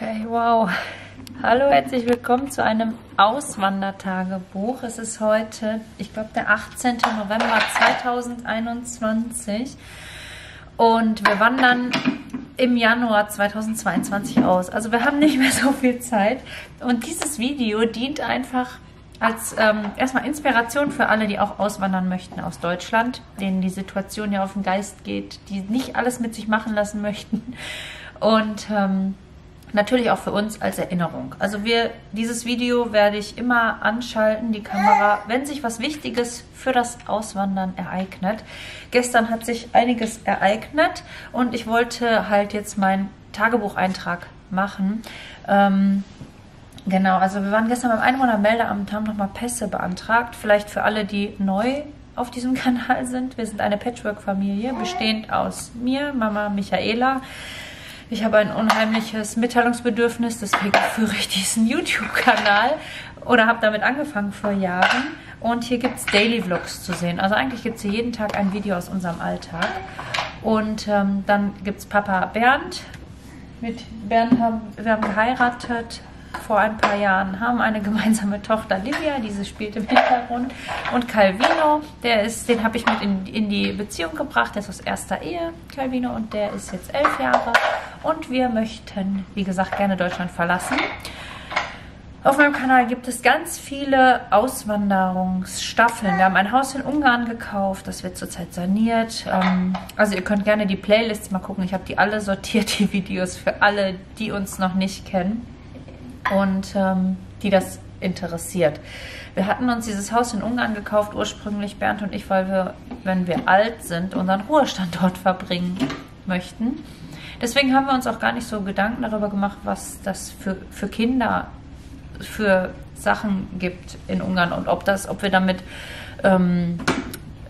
Okay, wow. Hallo, herzlich willkommen zu einem Auswandertagebuch. Es ist heute, ich glaube, der 18. November 2021 und wir wandern im Januar 2022 aus. Also wir haben nicht mehr so viel Zeit und dieses Video dient einfach als ähm, erstmal Inspiration für alle, die auch auswandern möchten aus Deutschland, denen die Situation ja auf den Geist geht, die nicht alles mit sich machen lassen möchten und ähm, natürlich auch für uns als Erinnerung. Also wir, dieses Video werde ich immer anschalten, die Kamera, wenn sich was Wichtiges für das Auswandern ereignet. Gestern hat sich einiges ereignet und ich wollte halt jetzt meinen Tagebucheintrag machen. Ähm, genau, also wir waren gestern beim Einwohnermeldeamt, haben nochmal Pässe beantragt. Vielleicht für alle, die neu auf diesem Kanal sind. Wir sind eine Patchwork-Familie, bestehend aus mir, Mama Michaela, ich habe ein unheimliches Mitteilungsbedürfnis, deswegen führe ich diesen YouTube-Kanal oder habe damit angefangen vor Jahren. Und hier gibt es Daily Vlogs zu sehen. Also eigentlich gibt es hier jeden Tag ein Video aus unserem Alltag. Und ähm, dann gibt es Papa Bernd. Mit Bernd haben wir haben geheiratet vor ein paar Jahren, haben eine gemeinsame Tochter Livia, diese spielt im Hintergrund. Und Calvino, der ist, den habe ich mit in, in die Beziehung gebracht, der ist aus erster Ehe, Calvino, und der ist jetzt elf Jahre. Und wir möchten, wie gesagt, gerne Deutschland verlassen. Auf meinem Kanal gibt es ganz viele Auswanderungsstaffeln. Wir haben ein Haus in Ungarn gekauft, das wird zurzeit saniert. Ähm, also ihr könnt gerne die Playlists mal gucken. Ich habe die alle sortiert, die Videos für alle, die uns noch nicht kennen und ähm, die das interessiert. Wir hatten uns dieses Haus in Ungarn gekauft, ursprünglich Bernd und ich, weil wir, wenn wir alt sind, unseren Ruhestand dort verbringen möchten. Deswegen haben wir uns auch gar nicht so Gedanken darüber gemacht, was das für, für Kinder für Sachen gibt in Ungarn und ob das, ob wir damit ähm,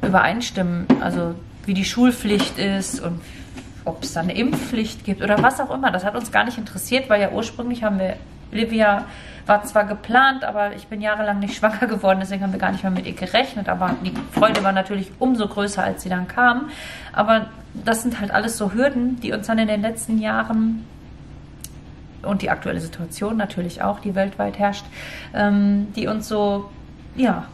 übereinstimmen, also wie die Schulpflicht ist und ob es da eine Impfpflicht gibt oder was auch immer. Das hat uns gar nicht interessiert, weil ja ursprünglich haben wir Livia war zwar geplant, aber ich bin jahrelang nicht schwanger geworden, deswegen haben wir gar nicht mehr mit ihr gerechnet. Aber die Freude war natürlich umso größer, als sie dann kam. Aber das sind halt alles so Hürden, die uns dann in den letzten Jahren und die aktuelle Situation natürlich auch, die weltweit herrscht, ähm, die uns so, ja,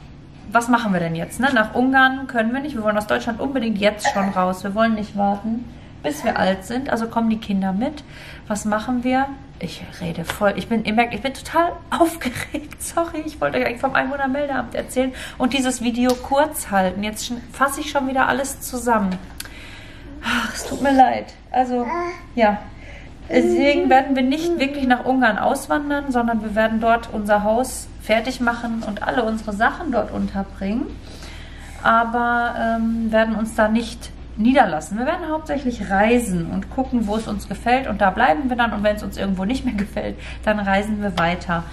was machen wir denn jetzt? Ne? Nach Ungarn können wir nicht. Wir wollen aus Deutschland unbedingt jetzt schon raus. Wir wollen nicht warten, bis wir alt sind. Also kommen die Kinder mit. Was machen wir? Ich rede voll. Ich bin, ihr merkt, ich bin total aufgeregt. Sorry, ich wollte euch eigentlich vom Einwohnermeldeamt erzählen und dieses Video kurz halten. Jetzt fasse ich schon wieder alles zusammen. Ach, es tut mir leid. Also, ja. Deswegen werden wir nicht wirklich nach Ungarn auswandern, sondern wir werden dort unser Haus fertig machen und alle unsere Sachen dort unterbringen. Aber ähm, werden uns da nicht niederlassen. Wir werden hauptsächlich reisen und gucken, wo es uns gefällt und da bleiben wir dann und wenn es uns irgendwo nicht mehr gefällt, dann reisen wir weiter.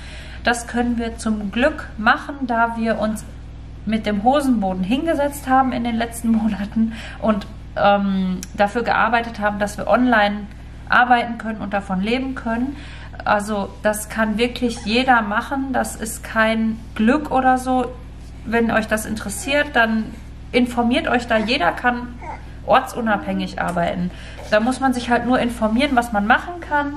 Das können wir zum Glück machen, da wir uns mit dem Hosenboden hingesetzt haben in den letzten Monaten und ähm, dafür gearbeitet haben, dass wir online arbeiten können und davon leben können. Also das kann wirklich jeder machen. Das ist kein Glück oder so. Wenn euch das interessiert, dann informiert euch da. Jeder kann ortsunabhängig arbeiten. Da muss man sich halt nur informieren, was man machen kann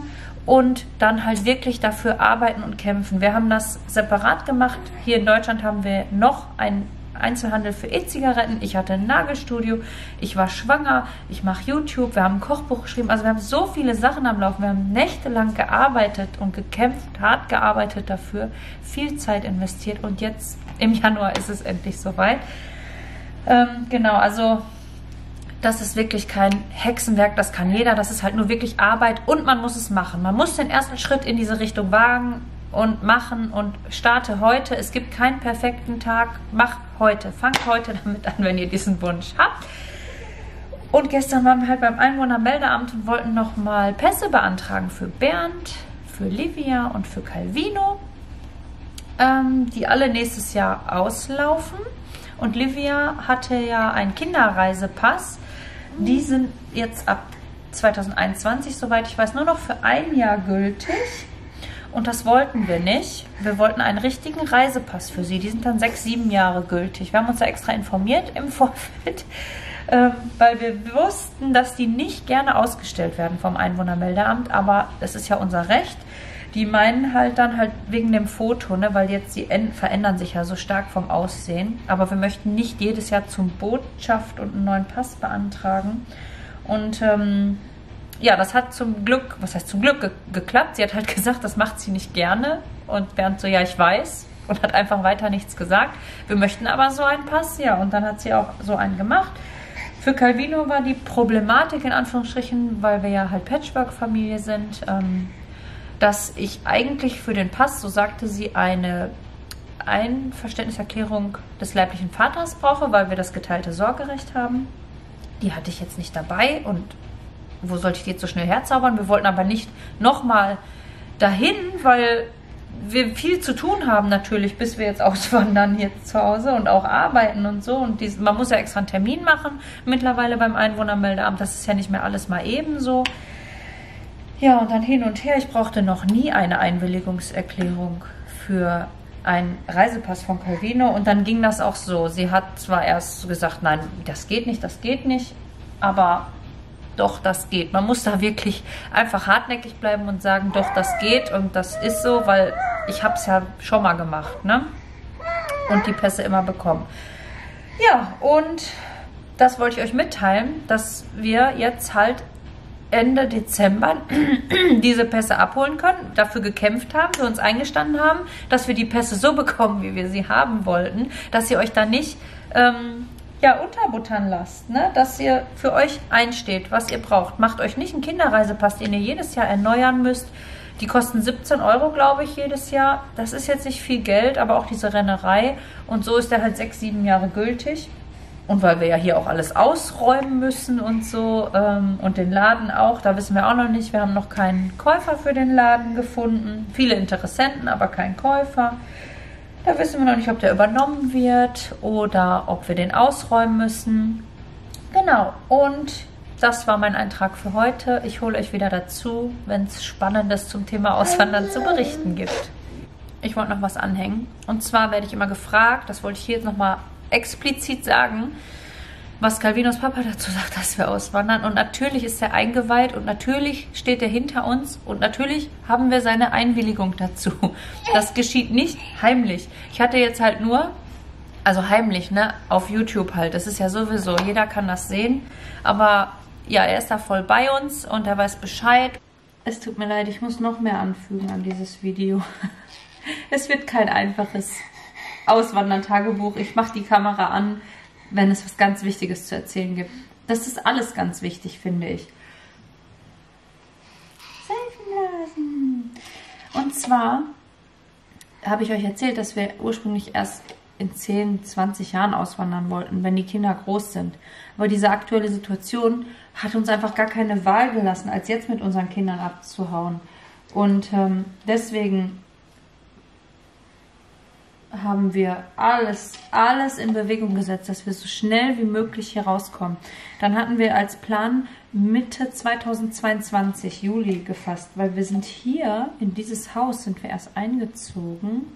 und dann halt wirklich dafür arbeiten und kämpfen. Wir haben das separat gemacht. Hier in Deutschland haben wir noch einen Einzelhandel für E-Zigaretten. Ich hatte ein Nagelstudio. Ich war schwanger. Ich mache YouTube. Wir haben ein Kochbuch geschrieben. Also wir haben so viele Sachen am Laufen. Wir haben nächtelang gearbeitet und gekämpft, hart gearbeitet dafür, viel Zeit investiert und jetzt im Januar ist es endlich soweit. Ähm, genau, also das ist wirklich kein Hexenwerk, das kann jeder. Das ist halt nur wirklich Arbeit und man muss es machen. Man muss den ersten Schritt in diese Richtung wagen und machen und starte heute. Es gibt keinen perfekten Tag. Mach heute. Fangt heute damit an, wenn ihr diesen Wunsch habt. Und gestern waren wir halt beim Einwohnermeldeamt und wollten nochmal Pässe beantragen für Bernd, für Livia und für Calvino, ähm, die alle nächstes Jahr auslaufen. Und Livia hatte ja einen Kinderreisepass die sind jetzt ab 2021, soweit ich weiß, nur noch für ein Jahr gültig. Und das wollten wir nicht. Wir wollten einen richtigen Reisepass für sie. Die sind dann sechs, sieben Jahre gültig. Wir haben uns da extra informiert im Vorfeld. ähm, weil wir wussten, dass die nicht gerne ausgestellt werden vom Einwohnermeldeamt, aber es ist ja unser Recht. Die meinen halt dann halt wegen dem Foto, ne, weil jetzt die verändern sich ja so stark vom Aussehen. Aber wir möchten nicht jedes Jahr zum Botschaft und einen neuen Pass beantragen. Und ähm, ja, das hat zum Glück, was heißt zum Glück ge geklappt. Sie hat halt gesagt, das macht sie nicht gerne. Und Bernd so, ja, ich weiß. Und hat einfach weiter nichts gesagt. Wir möchten aber so einen Pass, ja. Und dann hat sie auch so einen gemacht. Für Calvino war die Problematik in Anführungsstrichen, weil wir ja halt Patchwork-Familie sind, ähm, dass ich eigentlich für den Pass, so sagte sie, eine Einverständniserklärung des leiblichen Vaters brauche, weil wir das geteilte Sorgerecht haben. Die hatte ich jetzt nicht dabei und wo sollte ich die jetzt so schnell herzaubern? Wir wollten aber nicht nochmal dahin, weil wir viel zu tun haben natürlich, bis wir jetzt auswandern hier zu Hause und auch arbeiten und so. Und dies, man muss ja extra einen Termin machen mittlerweile beim Einwohnermeldeamt. Das ist ja nicht mehr alles mal ebenso. Ja, und dann hin und her. Ich brauchte noch nie eine Einwilligungserklärung für einen Reisepass von Calvino. Und dann ging das auch so. Sie hat zwar erst gesagt, nein, das geht nicht, das geht nicht. Aber doch, das geht. Man muss da wirklich einfach hartnäckig bleiben und sagen, doch, das geht und das ist so, weil ich habe es ja schon mal gemacht, ne? Und die Pässe immer bekommen. Ja, und das wollte ich euch mitteilen, dass wir jetzt halt Ende Dezember diese Pässe abholen können, dafür gekämpft haben, für uns eingestanden haben, dass wir die Pässe so bekommen, wie wir sie haben wollten, dass ihr euch da nicht ähm, ja, unterbuttern lasst, ne? dass ihr für euch einsteht, was ihr braucht. Macht euch nicht einen Kinderreisepass, den ihr jedes Jahr erneuern müsst. Die kosten 17 Euro, glaube ich, jedes Jahr. Das ist jetzt nicht viel Geld, aber auch diese Rennerei. Und so ist der halt sechs, sieben Jahre gültig. Und weil wir ja hier auch alles ausräumen müssen und so ähm, und den Laden auch, da wissen wir auch noch nicht. Wir haben noch keinen Käufer für den Laden gefunden. Viele Interessenten, aber kein Käufer. Da wissen wir noch nicht, ob der übernommen wird oder ob wir den ausräumen müssen. Genau, und das war mein Eintrag für heute. Ich hole euch wieder dazu, wenn es Spannendes zum Thema Auswandern zu berichten gibt. Ich wollte noch was anhängen. Und zwar werde ich immer gefragt, das wollte ich hier jetzt nochmal explizit sagen, was Calvinos Papa dazu sagt, dass wir auswandern. Und natürlich ist er eingeweiht und natürlich steht er hinter uns und natürlich haben wir seine Einwilligung dazu. Das geschieht nicht heimlich. Ich hatte jetzt halt nur, also heimlich, ne, auf YouTube halt. Das ist ja sowieso, jeder kann das sehen. Aber ja, er ist da voll bei uns und er weiß Bescheid. Es tut mir leid, ich muss noch mehr anfügen an dieses Video. Es wird kein einfaches Auswandern-Tagebuch. Ich mache die Kamera an wenn es was ganz Wichtiges zu erzählen gibt. Das ist alles ganz wichtig, finde ich. Seifenblasen. Und zwar habe ich euch erzählt, dass wir ursprünglich erst in 10, 20 Jahren auswandern wollten, wenn die Kinder groß sind. Aber diese aktuelle Situation hat uns einfach gar keine Wahl gelassen, als jetzt mit unseren Kindern abzuhauen. Und ähm, deswegen haben wir alles, alles in Bewegung gesetzt, dass wir so schnell wie möglich hier rauskommen. Dann hatten wir als Plan Mitte 2022, Juli gefasst, weil wir sind hier in dieses Haus, sind wir erst eingezogen.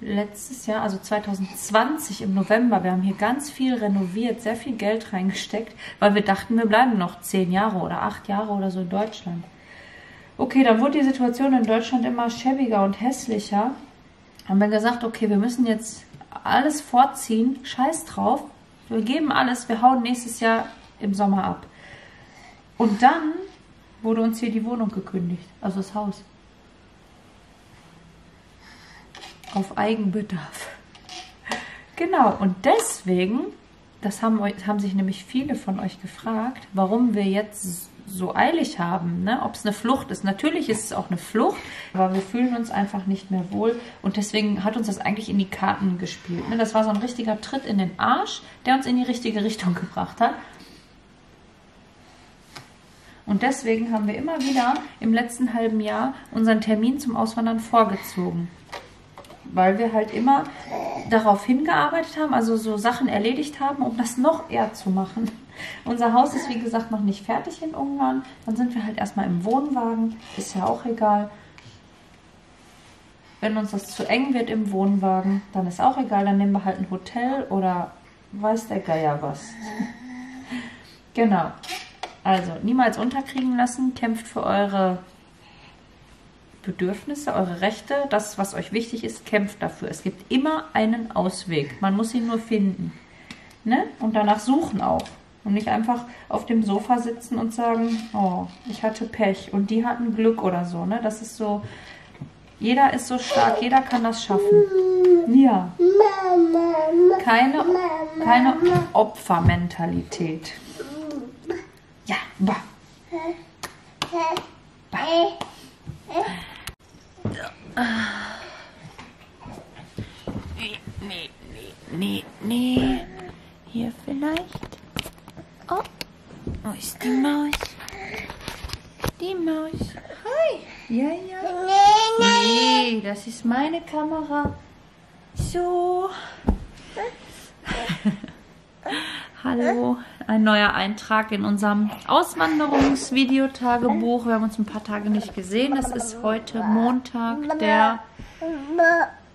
Letztes Jahr, also 2020 im November, wir haben hier ganz viel renoviert, sehr viel Geld reingesteckt, weil wir dachten, wir bleiben noch zehn Jahre oder acht Jahre oder so in Deutschland. Okay, dann wurde die Situation in Deutschland immer schäbiger und hässlicher haben wir gesagt, okay, wir müssen jetzt alles vorziehen, scheiß drauf, wir geben alles, wir hauen nächstes Jahr im Sommer ab. Und dann wurde uns hier die Wohnung gekündigt, also das Haus. Auf Eigenbedarf. Genau, und deswegen, das haben, haben sich nämlich viele von euch gefragt, warum wir jetzt so eilig haben, ne? ob es eine Flucht ist. Natürlich ist es auch eine Flucht, aber wir fühlen uns einfach nicht mehr wohl und deswegen hat uns das eigentlich in die Karten gespielt. Ne? Das war so ein richtiger Tritt in den Arsch, der uns in die richtige Richtung gebracht hat. Und deswegen haben wir immer wieder im letzten halben Jahr unseren Termin zum Auswandern vorgezogen. Weil wir halt immer darauf hingearbeitet haben, also so Sachen erledigt haben, um das noch eher zu machen. Unser Haus ist wie gesagt noch nicht fertig in Ungarn. Dann sind wir halt erstmal im Wohnwagen. Ist ja auch egal. Wenn uns das zu eng wird im Wohnwagen, dann ist auch egal. Dann nehmen wir halt ein Hotel oder weiß der Geier was. Genau. Also niemals unterkriegen lassen, kämpft für eure Bedürfnisse, eure Rechte, das, was euch wichtig ist, kämpft dafür. Es gibt immer einen Ausweg. Man muss ihn nur finden. Ne? Und danach suchen auch. Und nicht einfach auf dem Sofa sitzen und sagen, oh, ich hatte Pech und die hatten Glück oder so. Ne? Das ist so, jeder ist so stark, jeder kann das schaffen. Ja. Keine, keine Opfermentalität. Ja, bah. bah. Nee, nee, nee, nee. Hier vielleicht. Oh, wo ist die Maus? Die Maus. Hi. Ja, ja. Nee, das ist meine Kamera. So. Hallo, ein neuer Eintrag in unserem Auswanderungsvideotagebuch. Wir haben uns ein paar Tage nicht gesehen. Es ist heute Montag, der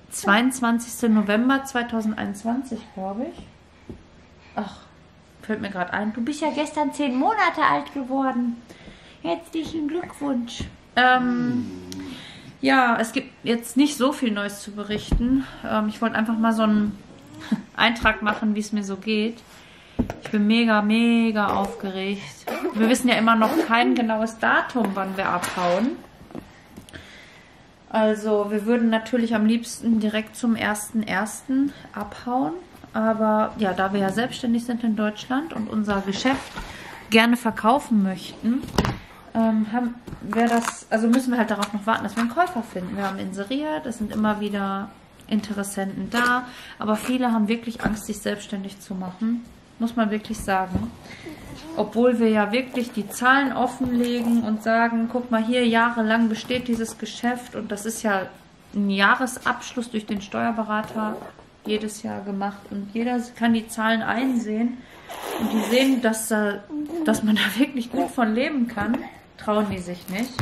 22. November 2021, glaube ich. Ach, fällt mir gerade ein. Du bist ja gestern zehn Monate alt geworden. Herzlichen Glückwunsch. Ähm, ja, es gibt jetzt nicht so viel Neues zu berichten. Ähm, ich wollte einfach mal so einen Eintrag machen, wie es mir so geht. Ich bin mega, mega aufgeregt. Wir wissen ja immer noch kein genaues Datum, wann wir abhauen. Also wir würden natürlich am liebsten direkt zum 1.1. abhauen. Aber ja, da wir ja selbstständig sind in Deutschland und unser Geschäft gerne verkaufen möchten, ähm, haben das, also müssen wir halt darauf noch warten, dass wir einen Käufer finden. Wir haben inseriert, es sind immer wieder Interessenten da, aber viele haben wirklich Angst, sich selbstständig zu machen muss man wirklich sagen. Obwohl wir ja wirklich die Zahlen offenlegen und sagen, guck mal hier, jahrelang besteht dieses Geschäft und das ist ja ein Jahresabschluss durch den Steuerberater jedes Jahr gemacht und jeder kann die Zahlen einsehen und die sehen, dass, dass man da wirklich gut von leben kann, trauen die sich nicht.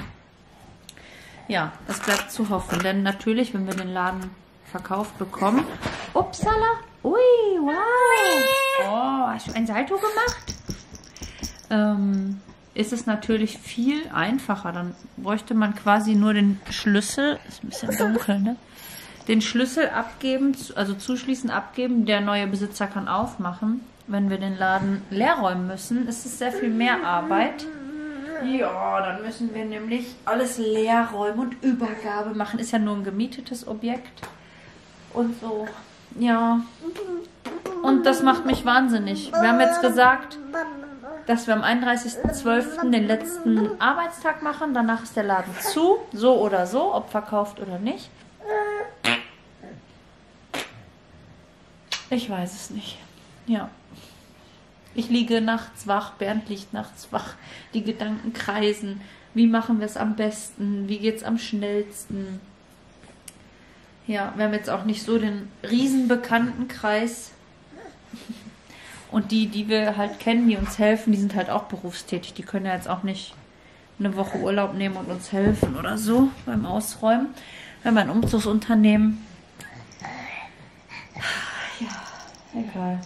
Ja, es bleibt zu hoffen, denn natürlich, wenn wir den Laden verkauft bekommen, upsala, ui, wow, Oh, hast du ein Salto gemacht? Ähm, ist es natürlich viel einfacher. Dann bräuchte man quasi nur den Schlüssel, ist ein bisschen dunkel, ne? Den Schlüssel abgeben, also zuschließen, abgeben. Der neue Besitzer kann aufmachen. Wenn wir den Laden leer räumen müssen, ist es sehr viel mehr Arbeit. Ja, dann müssen wir nämlich alles leer räumen und Übergabe machen. Ist ja nur ein gemietetes Objekt. Und so, ja, und das macht mich wahnsinnig. Wir haben jetzt gesagt, dass wir am 31.12. den letzten Arbeitstag machen. Danach ist der Laden zu, so oder so, ob verkauft oder nicht. Ich weiß es nicht. Ja. Ich liege nachts wach, Bernd liegt nachts wach. Die Gedanken kreisen. Wie machen wir es am besten? Wie geht es am schnellsten? Ja, wir haben jetzt auch nicht so den riesenbekannten Kreis und die, die wir halt kennen, die uns helfen, die sind halt auch berufstätig. Die können ja jetzt auch nicht eine Woche Urlaub nehmen und uns helfen oder so beim Ausräumen. Wir haben ein Umzugsunternehmen. Ja, egal.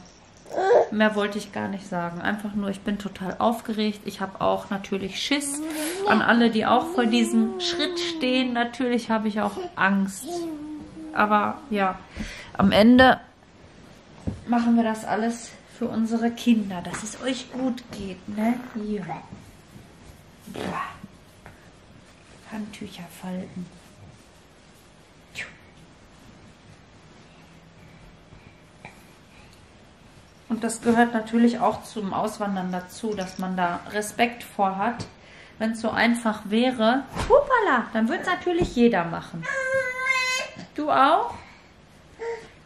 Mehr wollte ich gar nicht sagen. Einfach nur, ich bin total aufgeregt. Ich habe auch natürlich Schiss an alle, die auch vor diesem Schritt stehen. Natürlich habe ich auch Angst. Aber ja, am Ende machen wir das alles für unsere Kinder, dass es euch gut geht, ne? Ja. Handtücher falten. Und das gehört natürlich auch zum Auswandern dazu, dass man da Respekt vor hat. Wenn es so einfach wäre, hupala, dann würde es natürlich jeder machen. Du auch?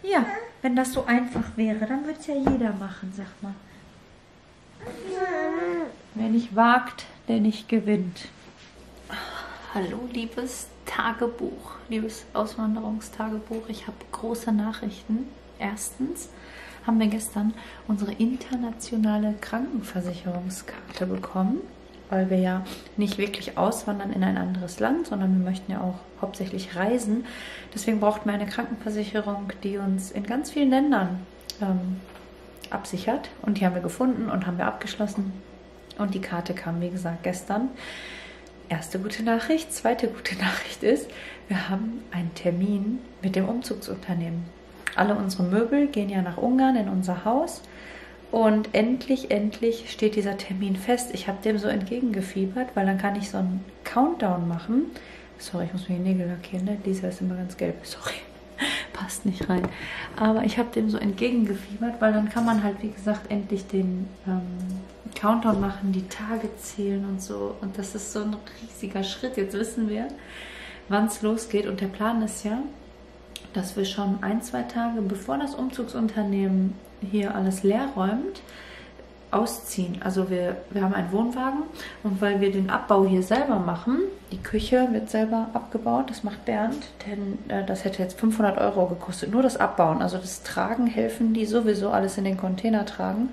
Ja. Wenn das so einfach wäre, dann würde es ja jeder machen, sag mal. Wer nicht wagt, der nicht gewinnt. Hallo, liebes Tagebuch, liebes Auswanderungstagebuch. Ich habe große Nachrichten. Erstens haben wir gestern unsere internationale Krankenversicherungskarte bekommen weil wir ja nicht wirklich auswandern in ein anderes Land, sondern wir möchten ja auch hauptsächlich reisen. Deswegen brauchten wir eine Krankenversicherung, die uns in ganz vielen Ländern ähm, absichert. Und die haben wir gefunden und haben wir abgeschlossen. Und die Karte kam, wie gesagt, gestern. Erste gute Nachricht. Zweite gute Nachricht ist, wir haben einen Termin mit dem Umzugsunternehmen. Alle unsere Möbel gehen ja nach Ungarn in unser Haus. Und endlich, endlich steht dieser Termin fest. Ich habe dem so entgegengefiebert, weil dann kann ich so einen Countdown machen. Sorry, ich muss mir die Nägel lackieren, ne? Dieser ist immer ganz gelb. Sorry, passt nicht rein. Aber ich habe dem so entgegengefiebert, weil dann kann man halt, wie gesagt, endlich den ähm, Countdown machen, die Tage zählen und so. Und das ist so ein riesiger Schritt. Jetzt wissen wir, wann es losgeht. Und der Plan ist ja, dass wir schon ein, zwei Tage, bevor das Umzugsunternehmen hier alles leer räumt, ausziehen. Also wir, wir haben einen Wohnwagen und weil wir den Abbau hier selber machen, die Küche wird selber abgebaut, das macht Bernd, denn äh, das hätte jetzt 500 Euro gekostet, nur das Abbauen. Also das Tragen helfen die sowieso alles in den Container tragen.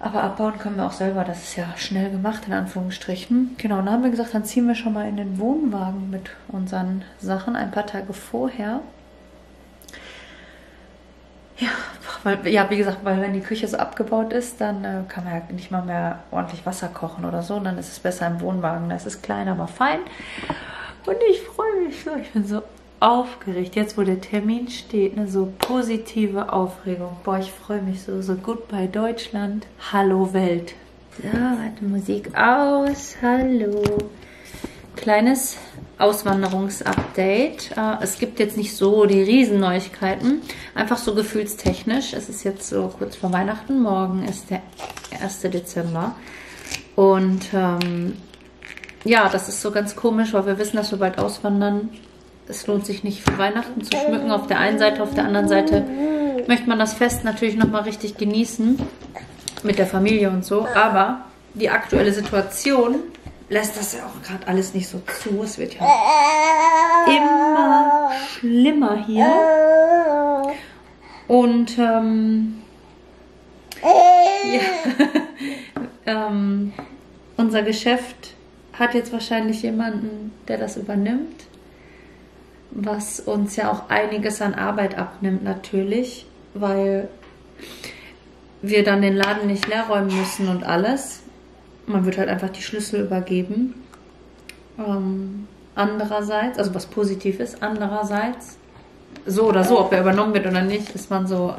Aber abbauen können wir auch selber, das ist ja schnell gemacht, in Anführungsstrichen. Genau, und dann haben wir gesagt, dann ziehen wir schon mal in den Wohnwagen mit unseren Sachen ein paar Tage vorher. Ja, weil, ja, wie gesagt, weil wenn die Küche so abgebaut ist, dann äh, kann man ja nicht mal mehr ordentlich Wasser kochen oder so. Und dann ist es besser im Wohnwagen. Das ist klein, aber fein. Und ich freue mich so. Ich bin so aufgeregt. Jetzt, wo der Termin steht, ne, so positive Aufregung. Boah, ich freue mich so. So Goodbye Deutschland. Hallo Welt. So, warte, Musik aus. Hallo. Kleines Auswanderungsupdate. Äh, es gibt jetzt nicht so die Riesenneuigkeiten. Einfach so gefühlstechnisch. Es ist jetzt so kurz vor Weihnachten. Morgen ist der 1. Dezember. Und ähm, ja, das ist so ganz komisch, weil wir wissen, dass wir bald auswandern es lohnt sich nicht für Weihnachten zu schmücken auf der einen Seite, auf der anderen Seite möchte man das Fest natürlich nochmal richtig genießen mit der Familie und so, aber die aktuelle Situation lässt das ja auch gerade alles nicht so zu. Es wird ja immer schlimmer hier. Und ähm, ja, ähm, unser Geschäft hat jetzt wahrscheinlich jemanden, der das übernimmt was uns ja auch einiges an Arbeit abnimmt natürlich, weil wir dann den Laden nicht leer räumen müssen und alles. Man wird halt einfach die Schlüssel übergeben. Ähm, andererseits, also was positiv ist, andererseits, so oder so, ob er übernommen wird oder nicht, ist man so,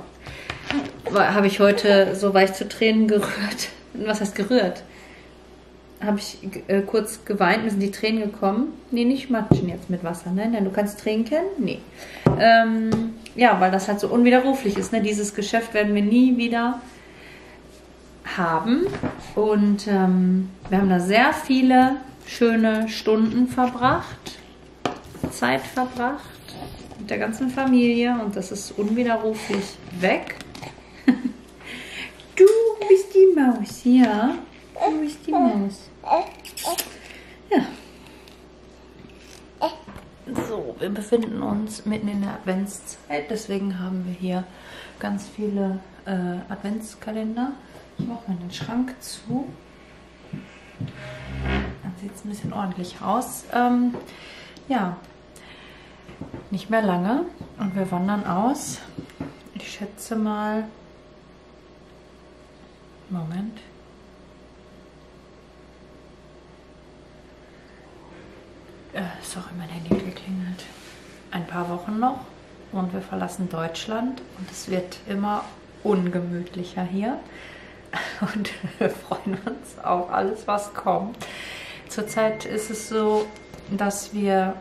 habe ich heute so weich zu Tränen gerührt. Was heißt gerührt? habe ich äh, kurz geweint, mir sind die Tränen gekommen. Nee, nicht matschen jetzt mit Wasser, ne? Denn du kannst trinken? Nee. Ähm, ja, weil das halt so unwiderruflich ist, ne? Dieses Geschäft werden wir nie wieder haben. Und ähm, wir haben da sehr viele schöne Stunden verbracht, Zeit verbracht mit der ganzen Familie und das ist unwiderruflich weg. du bist die Maus, ja. Du bist die Maus. Ja. So, wir befinden uns mitten in der Adventszeit, deswegen haben wir hier ganz viele äh, Adventskalender. Ich mache mal den Schrank zu. Dann sieht es ein bisschen ordentlich aus. Ähm, ja, nicht mehr lange und wir wandern aus. Ich schätze mal. Moment. Äh, sorry, mein Handy geklingelt. Ein paar Wochen noch und wir verlassen Deutschland und es wird immer ungemütlicher hier. Und wir freuen uns auf alles, was kommt. Zurzeit ist es so, dass wir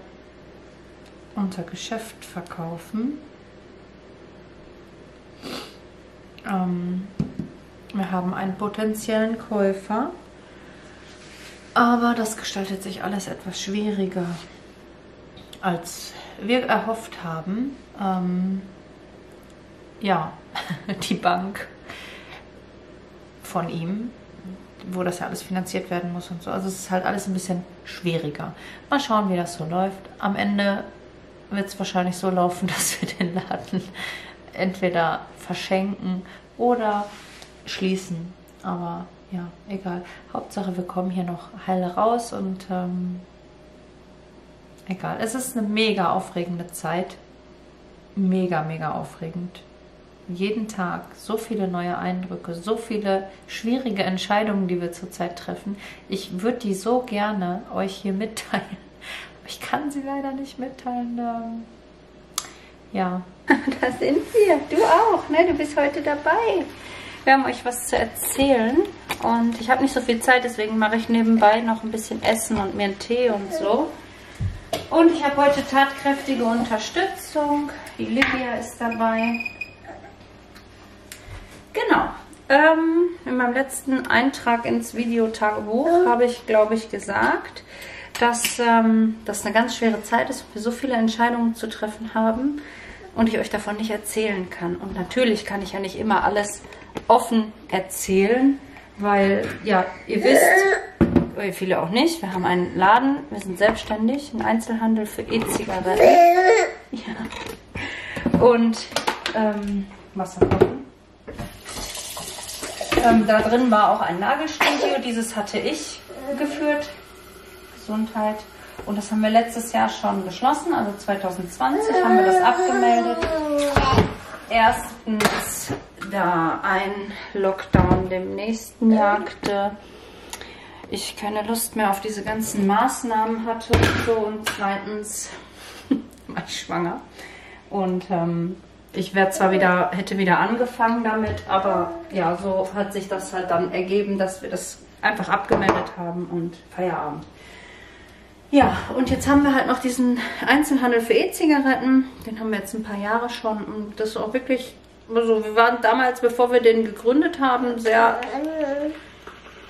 unser Geschäft verkaufen. Ähm, wir haben einen potenziellen Käufer aber das gestaltet sich alles etwas schwieriger, als wir erhofft haben. Ähm, ja, die Bank von ihm, wo das ja alles finanziert werden muss und so. Also es ist halt alles ein bisschen schwieriger. Mal schauen, wie das so läuft. Am Ende wird es wahrscheinlich so laufen, dass wir den Laden entweder verschenken oder schließen. Aber ja, egal. Hauptsache, wir kommen hier noch heil raus und ähm, egal. Es ist eine mega aufregende Zeit. Mega, mega aufregend. Jeden Tag so viele neue Eindrücke, so viele schwierige Entscheidungen, die wir zurzeit treffen. Ich würde die so gerne euch hier mitteilen. Ich kann sie leider nicht mitteilen. Ähm, ja. Da sind wir. Du auch, ne? Du bist heute dabei. Wir haben euch was zu erzählen und ich habe nicht so viel Zeit, deswegen mache ich nebenbei noch ein bisschen Essen und mir einen Tee und so. Und ich habe heute tatkräftige Unterstützung. Die Lydia ist dabei. Genau. Ähm, in meinem letzten Eintrag ins Videotagebuch habe ich, glaube ich, gesagt, dass ähm, das eine ganz schwere Zeit ist und wir so viele Entscheidungen zu treffen haben und ich euch davon nicht erzählen kann. Und natürlich kann ich ja nicht immer alles offen erzählen, weil, ja, ihr wisst, viele auch nicht, wir haben einen Laden, wir sind selbstständig, ein Einzelhandel für E-Zigaretten. Ja. Und ähm, Wasser kochen. Ähm, da drin war auch ein Nagelstudio, dieses hatte ich geführt. Gesundheit. Und das haben wir letztes Jahr schon geschlossen, also 2020 haben wir das abgemeldet. Erstens, da ein Lockdown dem nächsten jagte, ich keine Lust mehr auf diese ganzen Maßnahmen hatte und so. Und zweitens war ich schwanger. Und ähm, ich werde zwar wieder, hätte wieder angefangen damit, aber ja, so hat sich das halt dann ergeben, dass wir das einfach abgemeldet haben und Feierabend. Ja, und jetzt haben wir halt noch diesen Einzelhandel für E-Zigaretten. Den haben wir jetzt ein paar Jahre schon. Und das ist auch wirklich, also wir waren damals, bevor wir den gegründet haben, sehr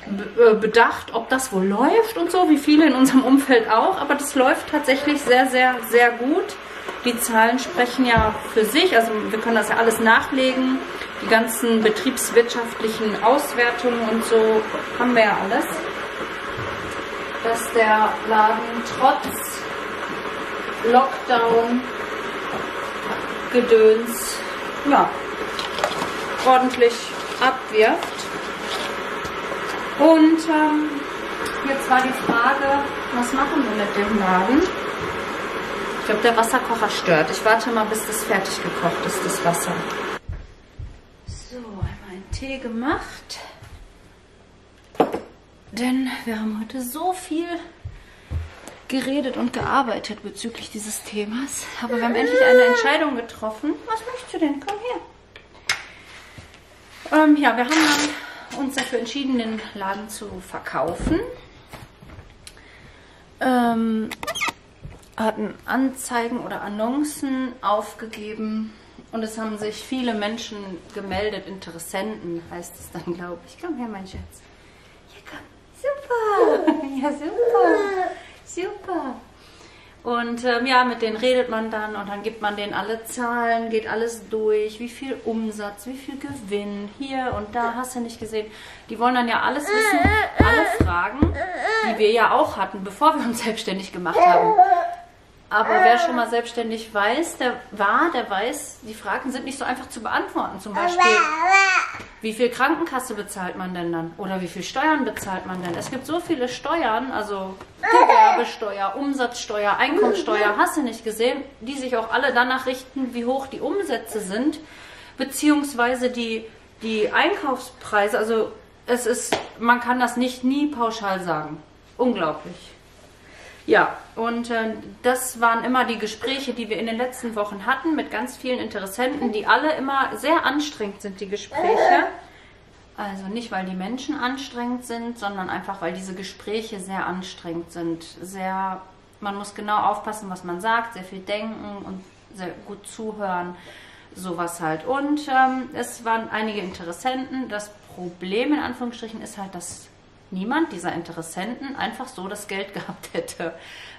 äh, bedacht, ob das wohl läuft und so, wie viele in unserem Umfeld auch. Aber das läuft tatsächlich sehr, sehr, sehr gut. Die Zahlen sprechen ja für sich. Also wir können das ja alles nachlegen. Die ganzen betriebswirtschaftlichen Auswertungen und so haben wir ja alles dass der Laden trotz Lockdown Gedöns ja, ordentlich abwirft. Und ähm, jetzt war die Frage, was machen wir mit dem Laden? Ich glaube, der Wasserkocher stört. Ich warte mal, bis das fertig gekocht ist, das Wasser. So, einmal einen Tee gemacht. Denn wir haben heute so viel geredet und gearbeitet bezüglich dieses Themas. Aber wir haben endlich eine Entscheidung getroffen. Was möchtest du denn? Komm her. Ähm, ja, wir haben uns dafür entschieden, den Laden zu verkaufen. Ähm, hatten Anzeigen oder Annoncen aufgegeben und es haben sich viele Menschen gemeldet, Interessenten heißt es dann, glaube ich. Komm her, mein Schatz. Super. Ja, super. Super. Und ähm, ja, mit denen redet man dann und dann gibt man denen alle Zahlen, geht alles durch, wie viel Umsatz, wie viel Gewinn, hier und da, hast du nicht gesehen. Die wollen dann ja alles wissen, alle Fragen, die wir ja auch hatten, bevor wir uns selbstständig gemacht haben. Aber wer schon mal selbstständig weiß, der war, der weiß, die Fragen sind nicht so einfach zu beantworten. Zum Beispiel, wie viel Krankenkasse bezahlt man denn dann? Oder wie viel Steuern bezahlt man denn? Es gibt so viele Steuern, also Gewerbesteuer, Umsatzsteuer, Einkommensteuer, hast du nicht gesehen, die sich auch alle danach richten, wie hoch die Umsätze sind, beziehungsweise die, die Einkaufspreise. Also es ist, man kann das nicht nie pauschal sagen. Unglaublich. Ja, und äh, das waren immer die Gespräche, die wir in den letzten Wochen hatten mit ganz vielen Interessenten, die alle immer sehr anstrengend sind, die Gespräche. Also nicht, weil die Menschen anstrengend sind, sondern einfach, weil diese Gespräche sehr anstrengend sind. Sehr, man muss genau aufpassen, was man sagt, sehr viel denken und sehr gut zuhören, sowas halt. Und ähm, es waren einige Interessenten. Das Problem in Anführungsstrichen ist halt, dass niemand dieser Interessenten einfach so das Geld gehabt hätte.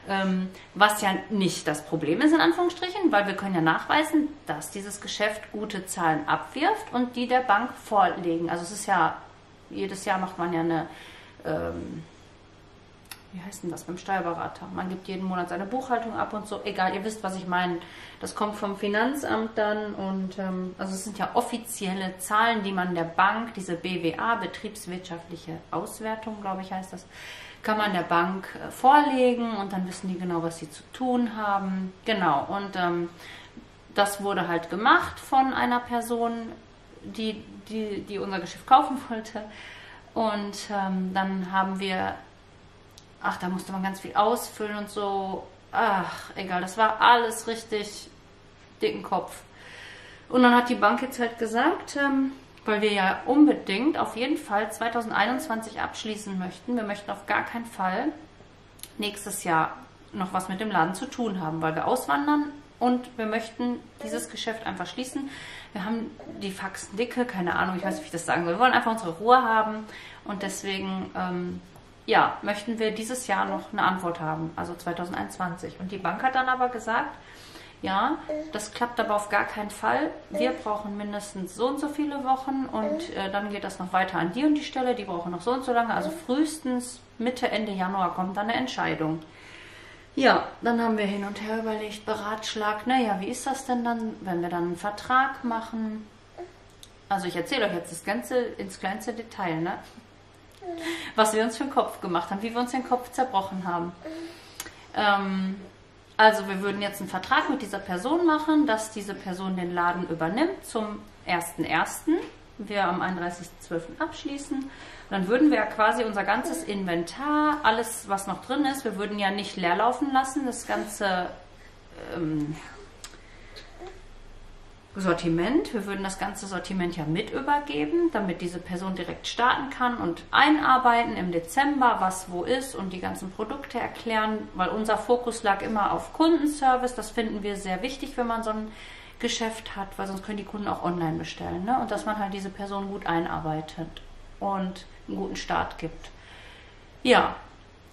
Ähm, was ja nicht das Problem ist, in Anführungsstrichen, weil wir können ja nachweisen, dass dieses Geschäft gute Zahlen abwirft und die der Bank vorlegen. Also es ist ja, jedes Jahr macht man ja eine ähm, wie heißt denn das beim Steuerberater? Man gibt jeden Monat seine Buchhaltung ab und so. Egal, ihr wisst, was ich meine. Das kommt vom Finanzamt dann und ähm, also es sind ja offizielle Zahlen, die man der Bank, diese BWA, betriebswirtschaftliche Auswertung, glaube ich, heißt das, kann man der Bank äh, vorlegen und dann wissen die genau, was sie zu tun haben. Genau. Und ähm, das wurde halt gemacht von einer Person, die, die, die unser Geschäft kaufen wollte. Und ähm, dann haben wir, ach, da musste man ganz viel ausfüllen und so. Ach, egal, das war alles richtig dicken Kopf. Und dann hat die Bank jetzt halt gesagt, ähm, weil wir ja unbedingt auf jeden Fall 2021 abschließen möchten. Wir möchten auf gar keinen Fall nächstes Jahr noch was mit dem Laden zu tun haben, weil wir auswandern und wir möchten dieses Geschäft einfach schließen. Wir haben die Faxen dicke, keine Ahnung, ich weiß nicht, wie ich das sagen soll. Wir wollen einfach unsere Ruhe haben und deswegen ähm, ja, möchten wir dieses Jahr noch eine Antwort haben, also 2021. Und die Bank hat dann aber gesagt, ja, das klappt aber auf gar keinen Fall. Wir brauchen mindestens so und so viele Wochen und äh, dann geht das noch weiter an die und die Stelle. Die brauchen noch so und so lange. Also frühestens Mitte, Ende Januar kommt dann eine Entscheidung. Ja, dann haben wir hin und her überlegt, beratschlagt, naja, wie ist das denn dann, wenn wir dann einen Vertrag machen? Also ich erzähle euch jetzt das Ganze ins kleinste Detail, ne? Was wir uns für den Kopf gemacht haben, wie wir uns den Kopf zerbrochen haben. Ähm, also wir würden jetzt einen Vertrag mit dieser Person machen, dass diese Person den Laden übernimmt zum 1.1. Wir am 31.12. abschließen. Dann würden wir ja quasi unser ganzes Inventar, alles was noch drin ist, wir würden ja nicht leer laufen lassen. Das ganze ähm, Sortiment. Wir würden das ganze Sortiment ja mit übergeben, damit diese Person direkt starten kann und einarbeiten im Dezember, was wo ist und die ganzen Produkte erklären, weil unser Fokus lag immer auf Kundenservice. Das finden wir sehr wichtig, wenn man so ein Geschäft hat, weil sonst können die Kunden auch online bestellen. Ne? Und dass man halt diese Person gut einarbeitet und einen guten Start gibt. Ja,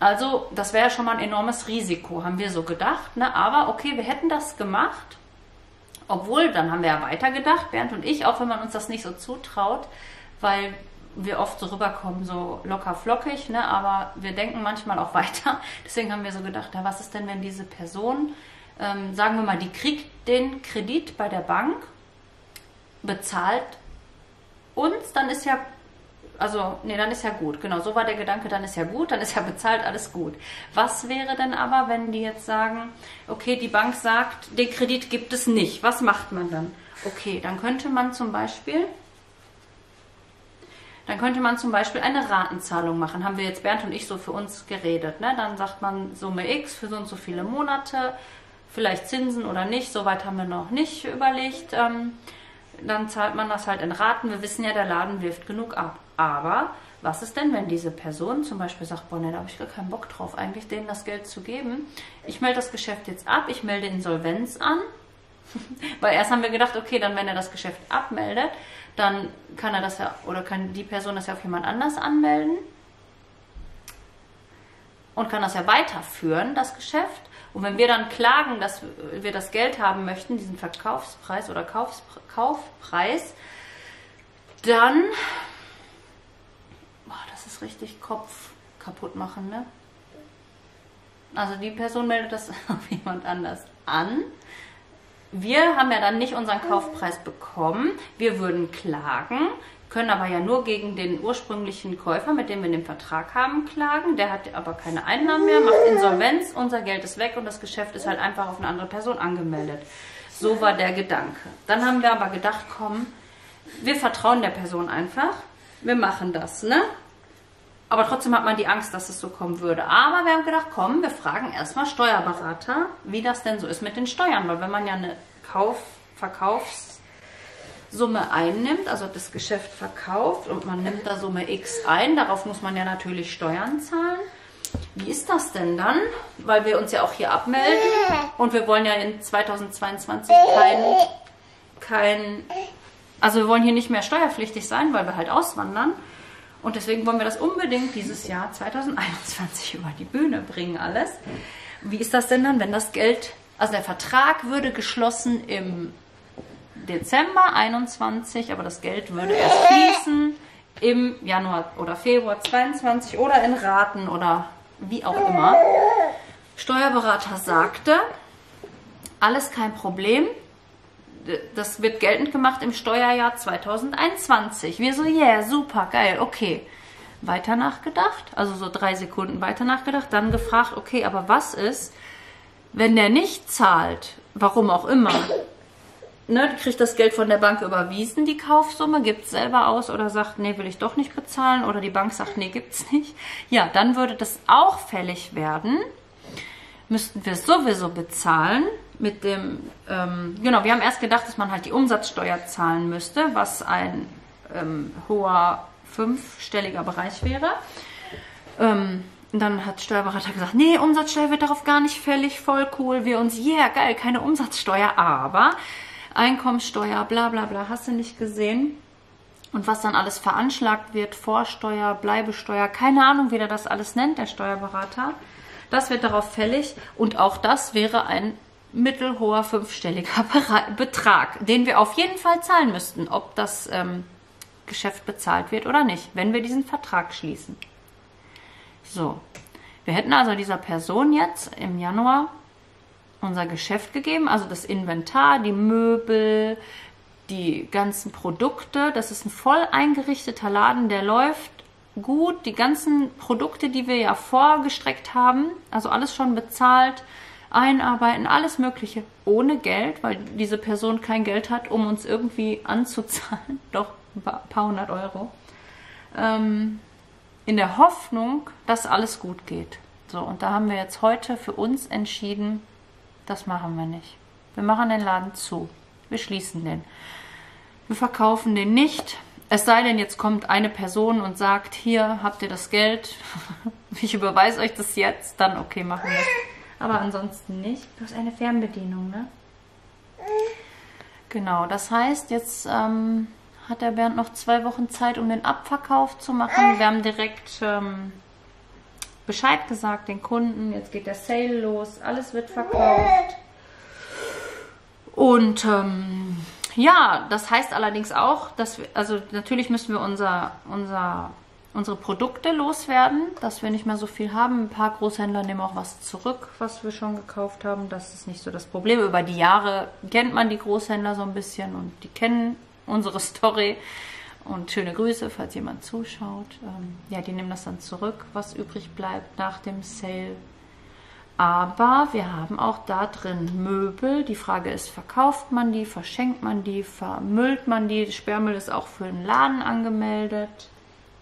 also das wäre schon mal ein enormes Risiko, haben wir so gedacht. Ne? Aber okay, wir hätten das gemacht obwohl, dann haben wir ja weitergedacht, Bernd und ich, auch wenn man uns das nicht so zutraut, weil wir oft so rüberkommen, so locker flockig, ne? aber wir denken manchmal auch weiter. Deswegen haben wir so gedacht, ja, was ist denn, wenn diese Person, ähm, sagen wir mal, die kriegt den Kredit bei der Bank, bezahlt uns, dann ist ja also, nee, dann ist ja gut. Genau, so war der Gedanke, dann ist ja gut, dann ist ja bezahlt, alles gut. Was wäre denn aber, wenn die jetzt sagen, okay, die Bank sagt, den Kredit gibt es nicht. Was macht man dann? Okay, dann könnte man zum Beispiel, dann könnte man zum Beispiel eine Ratenzahlung machen. Haben wir jetzt Bernd und ich so für uns geredet. Ne? Dann sagt man Summe X für so und so viele Monate, vielleicht Zinsen oder nicht. Soweit haben wir noch nicht überlegt. Ähm, dann zahlt man das halt in Raten. Wir wissen ja, der Laden wirft genug ab. Aber was ist denn, wenn diese Person zum Beispiel sagt, boah, ne, da habe ich gar keinen Bock drauf, eigentlich denen das Geld zu geben. Ich melde das Geschäft jetzt ab, ich melde Insolvenz an. Weil erst haben wir gedacht, okay, dann wenn er das Geschäft abmeldet, dann kann er das ja, oder kann die Person das ja auf jemand anders anmelden. Und kann das ja weiterführen, das Geschäft. Und wenn wir dann klagen, dass wir das Geld haben möchten, diesen Verkaufspreis oder Kaufpreis, dann richtig Kopf kaputt machen, ne? Also die Person meldet das auf jemand anders an. Wir haben ja dann nicht unseren Kaufpreis bekommen. Wir würden klagen, können aber ja nur gegen den ursprünglichen Käufer, mit dem wir den Vertrag haben, klagen. Der hat aber keine Einnahmen mehr, macht Insolvenz, unser Geld ist weg und das Geschäft ist halt einfach auf eine andere Person angemeldet. So war der Gedanke. Dann haben wir aber gedacht, komm, wir vertrauen der Person einfach. Wir machen das, ne? Aber trotzdem hat man die Angst, dass es so kommen würde. Aber wir haben gedacht, komm, wir fragen erstmal Steuerberater, wie das denn so ist mit den Steuern. Weil wenn man ja eine Kauf Verkaufssumme einnimmt, also das Geschäft verkauft und man nimmt da Summe X ein, darauf muss man ja natürlich Steuern zahlen. Wie ist das denn dann? Weil wir uns ja auch hier abmelden und wir wollen ja in 2022 kein, kein also wir wollen hier nicht mehr steuerpflichtig sein, weil wir halt auswandern. Und deswegen wollen wir das unbedingt dieses Jahr 2021 über die Bühne bringen, alles. Wie ist das denn dann, wenn das Geld, also der Vertrag würde geschlossen im Dezember 21, aber das Geld würde erst fließen im Januar oder Februar 22 oder in Raten oder wie auch immer. Steuerberater sagte, alles kein Problem, das wird geltend gemacht im Steuerjahr 2021. Wir so, yeah, super, geil, okay. Weiter nachgedacht, also so drei Sekunden weiter nachgedacht, dann gefragt, okay, aber was ist, wenn der nicht zahlt, warum auch immer, ne, kriegt das Geld von der Bank überwiesen, die Kaufsumme, gibt es selber aus oder sagt, nee, will ich doch nicht bezahlen oder die Bank sagt, nee, gibt's nicht. Ja, dann würde das auch fällig werden. Müssten wir sowieso bezahlen mit dem, ähm, genau, wir haben erst gedacht, dass man halt die Umsatzsteuer zahlen müsste, was ein ähm, hoher fünfstelliger Bereich wäre. Ähm, dann hat Steuerberater gesagt, nee, Umsatzsteuer wird darauf gar nicht fällig, voll cool, wir uns, yeah, geil, keine Umsatzsteuer, aber Einkommenssteuer, bla bla bla, hast du nicht gesehen? Und was dann alles veranschlagt wird, Vorsteuer, Bleibesteuer, keine Ahnung, wie der das alles nennt, der Steuerberater. Das wird darauf fällig und auch das wäre ein mittelhoher fünfstelliger Betrag, den wir auf jeden Fall zahlen müssten, ob das ähm, Geschäft bezahlt wird oder nicht, wenn wir diesen Vertrag schließen. So, wir hätten also dieser Person jetzt im Januar unser Geschäft gegeben, also das Inventar, die Möbel, die ganzen Produkte. Das ist ein voll eingerichteter Laden, der läuft gut. Die ganzen Produkte, die wir ja vorgestreckt haben, also alles schon bezahlt, einarbeiten, alles Mögliche ohne Geld, weil diese Person kein Geld hat, um uns irgendwie anzuzahlen. Doch ein paar hundert Euro. Ähm, in der Hoffnung, dass alles gut geht. So, und da haben wir jetzt heute für uns entschieden, das machen wir nicht. Wir machen den Laden zu. Wir schließen den. Wir verkaufen den nicht. Es sei denn, jetzt kommt eine Person und sagt, hier habt ihr das Geld, ich überweise euch das jetzt, dann okay, machen wir es. Aber ansonsten nicht. Du hast eine Fernbedienung, ne? Genau, das heißt, jetzt ähm, hat der Bernd noch zwei Wochen Zeit, um den Abverkauf zu machen. Wir haben direkt ähm, Bescheid gesagt den Kunden. Jetzt geht der Sale los, alles wird verkauft. Und ähm, ja, das heißt allerdings auch, dass wir, also natürlich müssen wir unser, unser, unsere Produkte loswerden, dass wir nicht mehr so viel haben. Ein paar Großhändler nehmen auch was zurück, was wir schon gekauft haben. Das ist nicht so das Problem. Über die Jahre kennt man die Großhändler so ein bisschen und die kennen unsere Story. Und schöne Grüße, falls jemand zuschaut. Ähm, ja, die nehmen das dann zurück, was übrig bleibt nach dem Sale. Aber wir haben auch da drin Möbel. Die Frage ist, verkauft man die, verschenkt man die, vermüllt man die? Sperrmüll ist auch für den Laden angemeldet.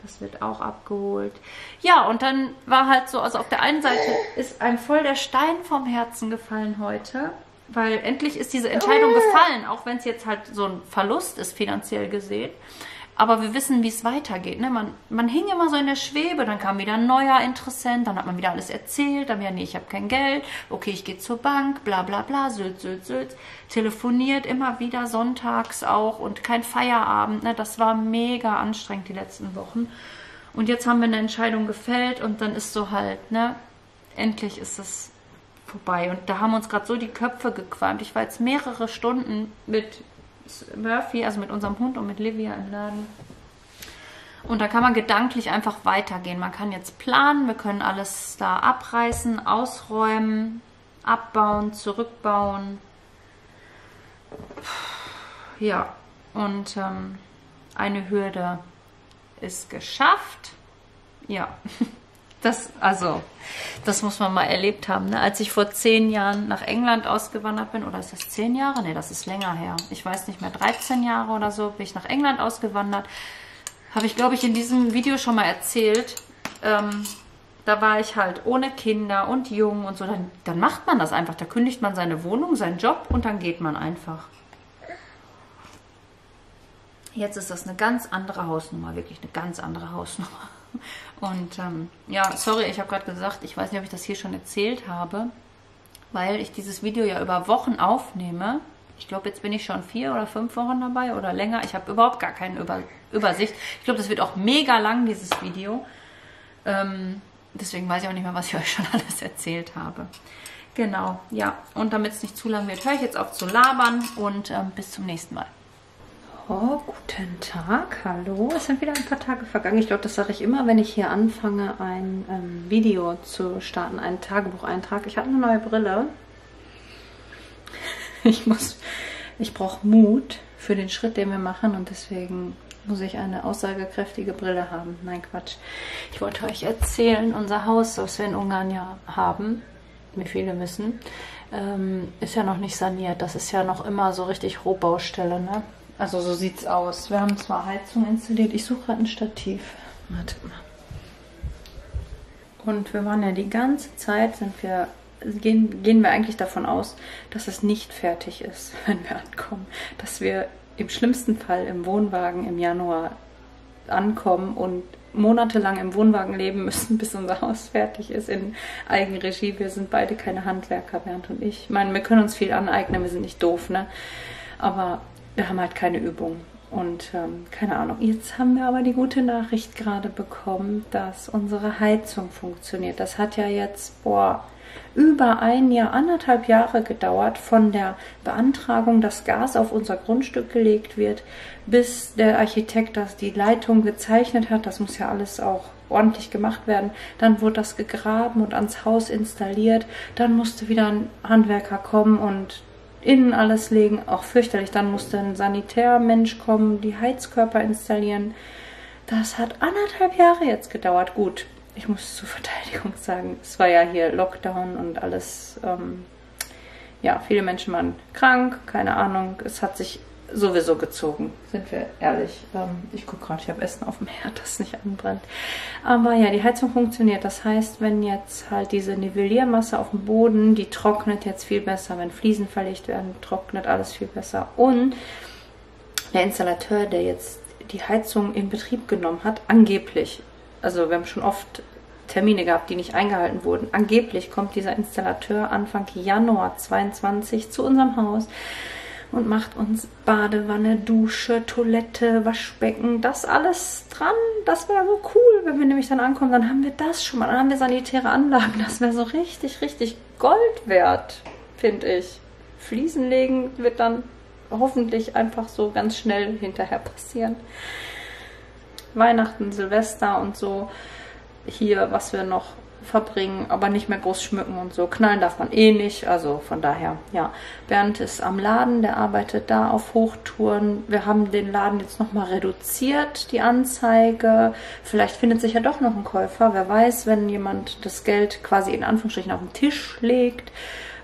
Das wird auch abgeholt. Ja, und dann war halt so, also auf der einen Seite ist einem voll der Stein vom Herzen gefallen heute weil endlich ist diese Entscheidung gefallen, auch wenn es jetzt halt so ein Verlust ist, finanziell gesehen. Aber wir wissen, wie es weitergeht. Ne? Man, man hing immer so in der Schwebe, dann kam wieder ein neuer Interessent, dann hat man wieder alles erzählt, dann wieder, nee, ich habe kein Geld, okay, ich gehe zur Bank, bla bla bla, Sylt, Sylt, Sylt. Telefoniert immer wieder sonntags auch und kein Feierabend. Ne? Das war mega anstrengend die letzten Wochen. Und jetzt haben wir eine Entscheidung gefällt und dann ist so halt, ne, endlich ist es vorbei. Und da haben uns gerade so die Köpfe gequalmt. Ich war jetzt mehrere Stunden mit Murphy, also mit unserem Hund und mit Livia im Laden. Und da kann man gedanklich einfach weitergehen. Man kann jetzt planen, wir können alles da abreißen, ausräumen, abbauen, zurückbauen. Ja, und ähm, eine Hürde ist geschafft. Ja. Das, also, das muss man mal erlebt haben. Ne? Als ich vor zehn Jahren nach England ausgewandert bin, oder ist das zehn Jahre? Ne, das ist länger her. Ich weiß nicht mehr, 13 Jahre oder so bin ich nach England ausgewandert. Habe ich, glaube ich, in diesem Video schon mal erzählt. Ähm, da war ich halt ohne Kinder und jung und so. Dann, dann macht man das einfach. Da kündigt man seine Wohnung, seinen Job und dann geht man einfach. Jetzt ist das eine ganz andere Hausnummer, wirklich eine ganz andere Hausnummer. Und ähm, ja, sorry, ich habe gerade gesagt, ich weiß nicht, ob ich das hier schon erzählt habe, weil ich dieses Video ja über Wochen aufnehme. Ich glaube, jetzt bin ich schon vier oder fünf Wochen dabei oder länger. Ich habe überhaupt gar keine über Übersicht. Ich glaube, das wird auch mega lang, dieses Video. Ähm, deswegen weiß ich auch nicht mehr, was ich euch schon alles erzählt habe. Genau, ja. Und damit es nicht zu lang wird, höre ich jetzt auf zu labern und ähm, bis zum nächsten Mal. Oh, guten Tag, hallo. Es sind wieder ein paar Tage vergangen. Ich glaube, das sage ich immer, wenn ich hier anfange, ein ähm, Video zu starten, einen Tagebucheintrag. Ich habe eine neue Brille. Ich muss, ich brauche Mut für den Schritt, den wir machen und deswegen muss ich eine aussagekräftige Brille haben. Nein, Quatsch. Ich wollte euch erzählen, unser Haus, was wir in Ungarn ja haben, wie viele wissen, ähm, ist ja noch nicht saniert. Das ist ja noch immer so richtig Rohbaustelle, ne? Also so sieht's aus. Wir haben zwar Heizung installiert. Ich suche gerade ein Stativ. Warte mal. Und wir waren ja die ganze Zeit, sind wir, gehen, gehen wir eigentlich davon aus, dass es nicht fertig ist, wenn wir ankommen. Dass wir im schlimmsten Fall im Wohnwagen im Januar ankommen und monatelang im Wohnwagen leben müssen, bis unser Haus fertig ist in Eigenregie. Wir sind beide keine Handwerker, Bernd und ich. Ich meine, wir können uns viel aneignen, wir sind nicht doof, ne? Aber wir haben halt keine Übung. Und ähm, keine Ahnung. Jetzt haben wir aber die gute Nachricht gerade bekommen, dass unsere Heizung funktioniert. Das hat ja jetzt, boah, über ein Jahr, anderthalb Jahre gedauert, von der Beantragung, dass Gas auf unser Grundstück gelegt wird, bis der Architekt das die Leitung gezeichnet hat. Das muss ja alles auch ordentlich gemacht werden. Dann wurde das gegraben und ans Haus installiert. Dann musste wieder ein Handwerker kommen und innen alles legen, auch fürchterlich. Dann musste ein Sanitärmensch kommen, die Heizkörper installieren. Das hat anderthalb Jahre jetzt gedauert. Gut, ich muss zur Verteidigung sagen, es war ja hier Lockdown und alles. Ähm, ja, viele Menschen waren krank, keine Ahnung. Es hat sich sowieso gezogen, sind wir ehrlich. Ähm, ich gucke gerade, ich habe Essen auf dem Herd, das nicht anbrennt. Aber ja, die Heizung funktioniert. Das heißt, wenn jetzt halt diese Nivelliermasse auf dem Boden, die trocknet jetzt viel besser. Wenn Fliesen verlegt werden, trocknet alles viel besser. Und der Installateur, der jetzt die Heizung in Betrieb genommen hat, angeblich, also wir haben schon oft Termine gehabt, die nicht eingehalten wurden. Angeblich kommt dieser Installateur Anfang Januar 22 zu unserem Haus und macht uns Badewanne, Dusche, Toilette, Waschbecken, das alles dran. Das wäre so cool, wenn wir nämlich dann ankommen, dann haben wir das schon mal, dann haben wir sanitäre Anlagen. Das wäre so richtig, richtig Gold wert, finde ich. Fliesen legen wird dann hoffentlich einfach so ganz schnell hinterher passieren. Weihnachten, Silvester und so. Hier, was wir noch verbringen, aber nicht mehr groß schmücken und so. Knallen darf man eh nicht, also von daher, ja. Bernd ist am Laden, der arbeitet da auf Hochtouren. Wir haben den Laden jetzt nochmal reduziert, die Anzeige. Vielleicht findet sich ja doch noch ein Käufer. Wer weiß, wenn jemand das Geld quasi in Anführungsstrichen auf den Tisch legt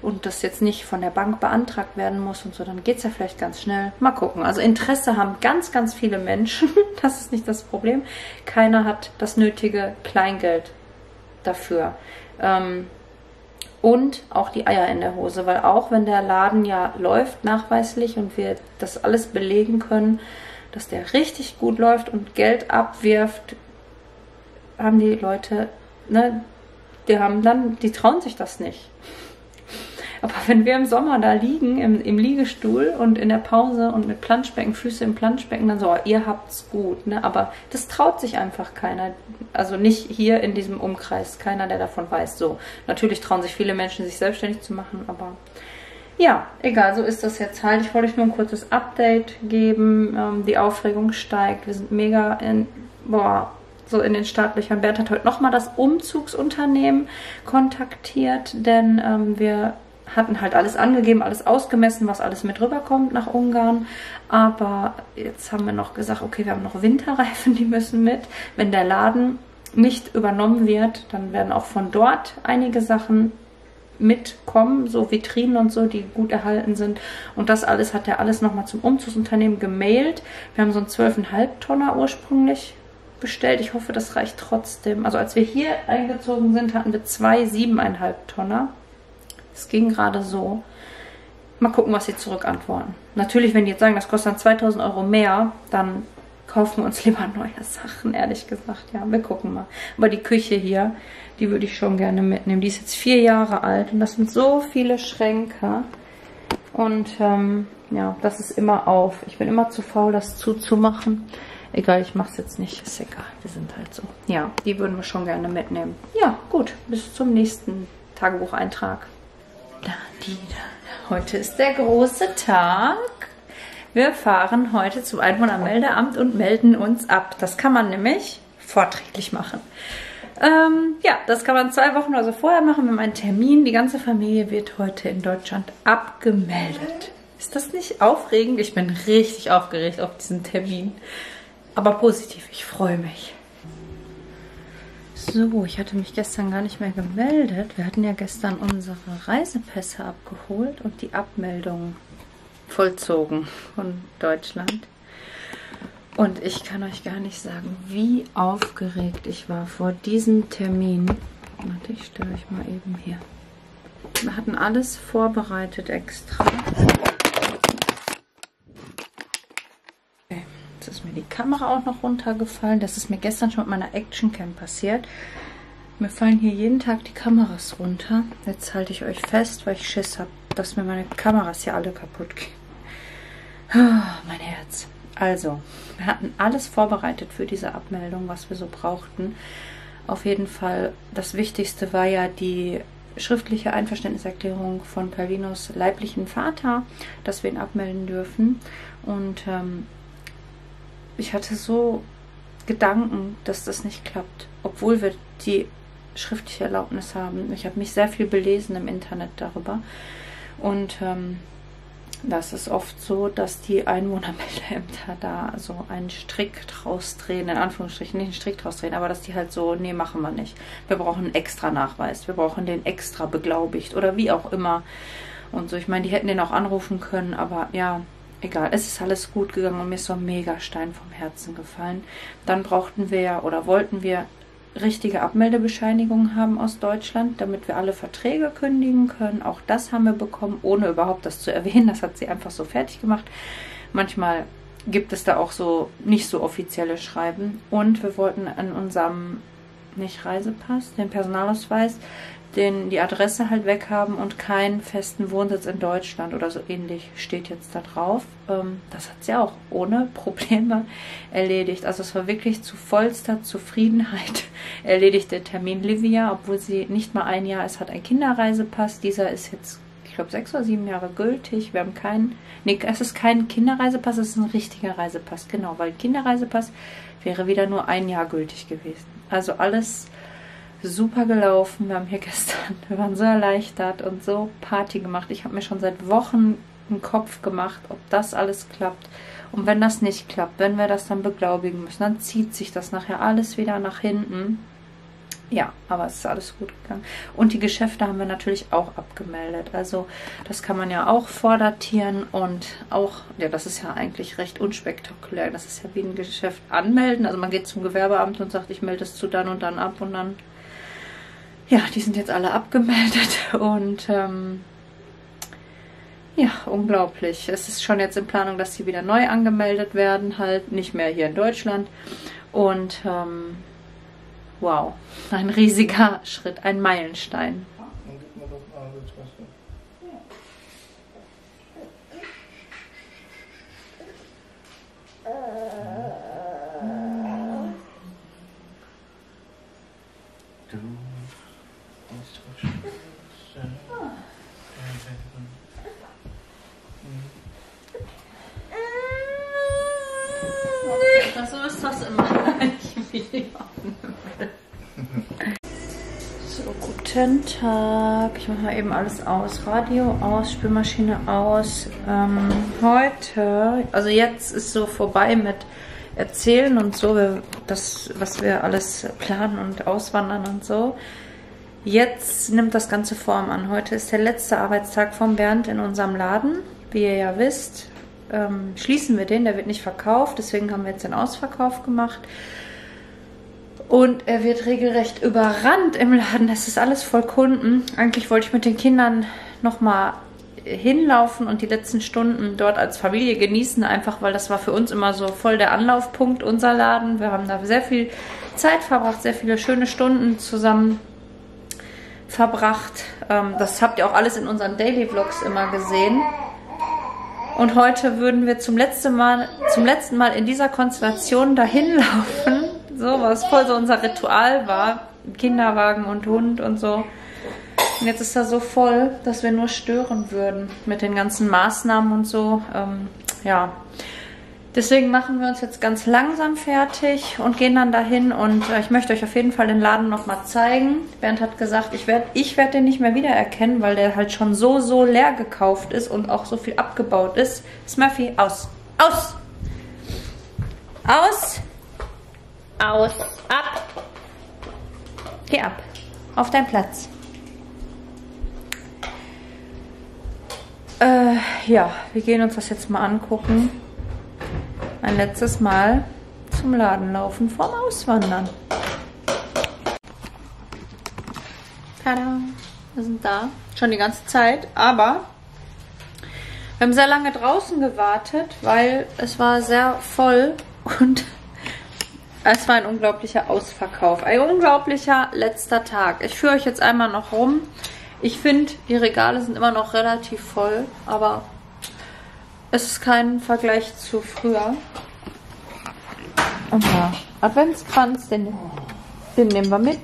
und das jetzt nicht von der Bank beantragt werden muss und so, dann geht es ja vielleicht ganz schnell. Mal gucken. Also Interesse haben ganz, ganz viele Menschen. Das ist nicht das Problem. Keiner hat das nötige Kleingeld dafür. Ähm, und auch die Eier in der Hose, weil auch wenn der Laden ja läuft nachweislich und wir das alles belegen können, dass der richtig gut läuft und Geld abwirft, haben die Leute, ne, die haben dann, die trauen sich das nicht. Aber wenn wir im Sommer da liegen, im, im Liegestuhl und in der Pause und mit Planschbecken, Füße im Planschbecken, dann so, oh, ihr habt's gut, ne? Aber das traut sich einfach keiner. Also nicht hier in diesem Umkreis, keiner, der davon weiß. So, natürlich trauen sich viele Menschen, sich selbstständig zu machen, aber ja, egal, so ist das jetzt halt. Ich wollte euch nur ein kurzes Update geben. Ähm, die Aufregung steigt. Wir sind mega in, boah, so in den Startlöchern. Bernd hat heute nochmal das Umzugsunternehmen kontaktiert, denn ähm, wir hatten halt alles angegeben, alles ausgemessen, was alles mit rüberkommt nach Ungarn. Aber jetzt haben wir noch gesagt, okay, wir haben noch Winterreifen, die müssen mit. Wenn der Laden nicht übernommen wird, dann werden auch von dort einige Sachen mitkommen, so Vitrinen und so, die gut erhalten sind. Und das alles hat er alles nochmal zum Umzugsunternehmen gemailt. Wir haben so einen 12,5 Tonner ursprünglich bestellt. Ich hoffe, das reicht trotzdem. Also als wir hier eingezogen sind, hatten wir zwei 7,5 Tonner. Es ging gerade so. Mal gucken, was sie zurückantworten. Natürlich, wenn die jetzt sagen, das kostet dann 2000 Euro mehr, dann kaufen wir uns lieber neue Sachen, ehrlich gesagt. Ja, wir gucken mal. Aber die Küche hier, die würde ich schon gerne mitnehmen. Die ist jetzt vier Jahre alt und das sind so viele Schränke. Und ähm, ja, das ist immer auf. Ich bin immer zu faul, das zuzumachen. Egal, ich mache es jetzt nicht. Ist egal, wir sind halt so. Ja, die würden wir schon gerne mitnehmen. Ja, gut. Bis zum nächsten Tagebucheintrag. Heute ist der große Tag. Wir fahren heute zum Einwohnermeldeamt und melden uns ab. Das kann man nämlich vorträglich machen. Ähm, ja, das kann man zwei Wochen oder so vorher machen. Wir haben einen Termin. Die ganze Familie wird heute in Deutschland abgemeldet. Ist das nicht aufregend? Ich bin richtig aufgeregt auf diesen Termin. Aber positiv, ich freue mich. So, ich hatte mich gestern gar nicht mehr gemeldet. Wir hatten ja gestern unsere Reisepässe abgeholt und die Abmeldung vollzogen von Deutschland. Und ich kann euch gar nicht sagen, wie aufgeregt ich war vor diesem Termin. Warte, ich stelle euch mal eben hier. Wir hatten alles vorbereitet extra. Okay. Jetzt ist mir die Kamera auch noch runtergefallen. Das ist mir gestern schon mit meiner Actioncam passiert. Mir fallen hier jeden Tag die Kameras runter. Jetzt halte ich euch fest, weil ich Schiss habe, dass mir meine Kameras hier alle kaputt gehen. Oh, mein Herz. Also, wir hatten alles vorbereitet für diese Abmeldung, was wir so brauchten. Auf jeden Fall, das Wichtigste war ja die schriftliche Einverständniserklärung von Calvinos leiblichen Vater, dass wir ihn abmelden dürfen. Und ähm, ich hatte so Gedanken, dass das nicht klappt, obwohl wir die schriftliche Erlaubnis haben. Ich habe mich sehr viel belesen im Internet darüber. Und ähm, das ist oft so, dass die Einwohnermeldeämter da so einen Strick draus drehen, in Anführungsstrichen nicht einen Strick draus drehen, aber dass die halt so, nee, machen wir nicht. Wir brauchen einen extra Nachweis, wir brauchen den extra beglaubigt oder wie auch immer. Und so, ich meine, die hätten den auch anrufen können, aber ja, egal, es ist alles gut gegangen und mir ist so ein Megastein vom Herzen gefallen. Dann brauchten wir oder wollten wir richtige Abmeldebescheinigung haben aus Deutschland, damit wir alle Verträge kündigen können. Auch das haben wir bekommen, ohne überhaupt das zu erwähnen. Das hat sie einfach so fertig gemacht. Manchmal gibt es da auch so nicht so offizielle Schreiben. Und wir wollten an unserem, nicht Reisepass, den Personalausweis, den, die Adresse halt weghaben und keinen festen Wohnsitz in Deutschland oder so ähnlich steht jetzt da drauf. Ähm, das hat sie auch ohne Probleme erledigt. Also es war wirklich zu vollster Zufriedenheit erledigt der Termin Livia, obwohl sie nicht mal ein Jahr ist, hat ein Kinderreisepass. Dieser ist jetzt, ich glaube, sechs oder sieben Jahre gültig. Wir haben keinen, nee, es ist kein Kinderreisepass, es ist ein richtiger Reisepass, genau, weil Kinderreisepass wäre wieder nur ein Jahr gültig gewesen. Also alles super gelaufen. Wir haben hier gestern, wir waren so erleichtert und so Party gemacht. Ich habe mir schon seit Wochen einen Kopf gemacht, ob das alles klappt. Und wenn das nicht klappt, wenn wir das dann beglaubigen müssen, dann zieht sich das nachher alles wieder nach hinten. Ja, aber es ist alles gut gegangen. Und die Geschäfte haben wir natürlich auch abgemeldet. Also das kann man ja auch vordatieren und auch, ja, das ist ja eigentlich recht unspektakulär. Das ist ja wie ein Geschäft anmelden. Also man geht zum Gewerbeamt und sagt, ich melde es zu dann und dann ab und dann ja, die sind jetzt alle abgemeldet und ähm, ja, unglaublich. Es ist schon jetzt in Planung, dass sie wieder neu angemeldet werden, halt nicht mehr hier in Deutschland. Und ähm, wow, ein riesiger Schritt, ein Meilenstein. Das immer, So, guten Tag. Ich mache mal eben alles aus. Radio aus, Spülmaschine aus. Ähm, heute, also jetzt ist so vorbei mit Erzählen und so, das, was wir alles planen und auswandern und so. Jetzt nimmt das Ganze Form an. Heute ist der letzte Arbeitstag von Bernd in unserem Laden. Wie ihr ja wisst, ähm, schließen wir den. Der wird nicht verkauft, deswegen haben wir jetzt den Ausverkauf gemacht. Und er wird regelrecht überrannt im Laden. Das ist alles voll Kunden. Eigentlich wollte ich mit den Kindern nochmal hinlaufen und die letzten Stunden dort als Familie genießen, einfach weil das war für uns immer so voll der Anlaufpunkt, unser Laden. Wir haben da sehr viel Zeit verbracht, sehr viele schöne Stunden zusammen verbracht. Ähm, das habt ihr auch alles in unseren Daily Vlogs immer gesehen. Und heute würden wir zum letzten Mal, zum letzten Mal in dieser Konstellation dahin laufen. So, was voll so unser Ritual war. Kinderwagen und Hund und so. Und jetzt ist er so voll, dass wir nur stören würden mit den ganzen Maßnahmen und so. Ähm, ja, Deswegen machen wir uns jetzt ganz langsam fertig und gehen dann dahin. Und äh, ich möchte euch auf jeden Fall den Laden nochmal zeigen. Bernd hat gesagt, ich werde ich werd den nicht mehr wiedererkennen, weil der halt schon so, so leer gekauft ist und auch so viel abgebaut ist. Smurfy, aus. Aus! Aus! Aus! Ab! Geh ab. Auf deinen Platz. Äh, ja, wir gehen uns das jetzt mal angucken. Ein letztes Mal zum Laden laufen vorm Auswandern. Tada, wir sind da. Schon die ganze Zeit, aber wir haben sehr lange draußen gewartet, weil es war sehr voll und es war ein unglaublicher Ausverkauf. Ein unglaublicher letzter Tag. Ich führe euch jetzt einmal noch rum. Ich finde, die Regale sind immer noch relativ voll, aber es ist kein Vergleich zu früher. Ja, Adventskranz, den, den nehmen wir mit.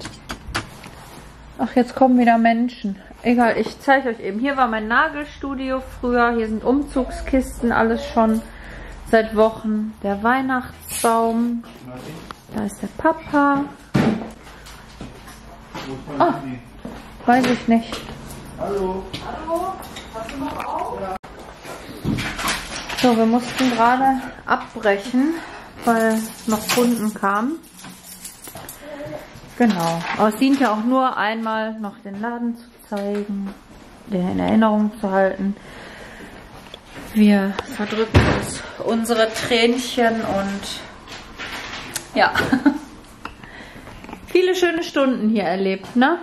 Ach, jetzt kommen wieder Menschen. Egal, ich zeige euch eben. Hier war mein Nagelstudio früher. Hier sind Umzugskisten, alles schon seit Wochen. Der Weihnachtsbaum. Da ist der Papa. Oh, weiß ich nicht. Hallo. Hallo. Hast du noch auf? So, wir mussten gerade abbrechen, weil noch Kunden kamen. Genau. Aber es dient ja auch nur einmal noch den Laden zu zeigen, der in Erinnerung zu halten. Wir verdrücken uns unsere Tränchen und ja, viele schöne Stunden hier erlebt, ne?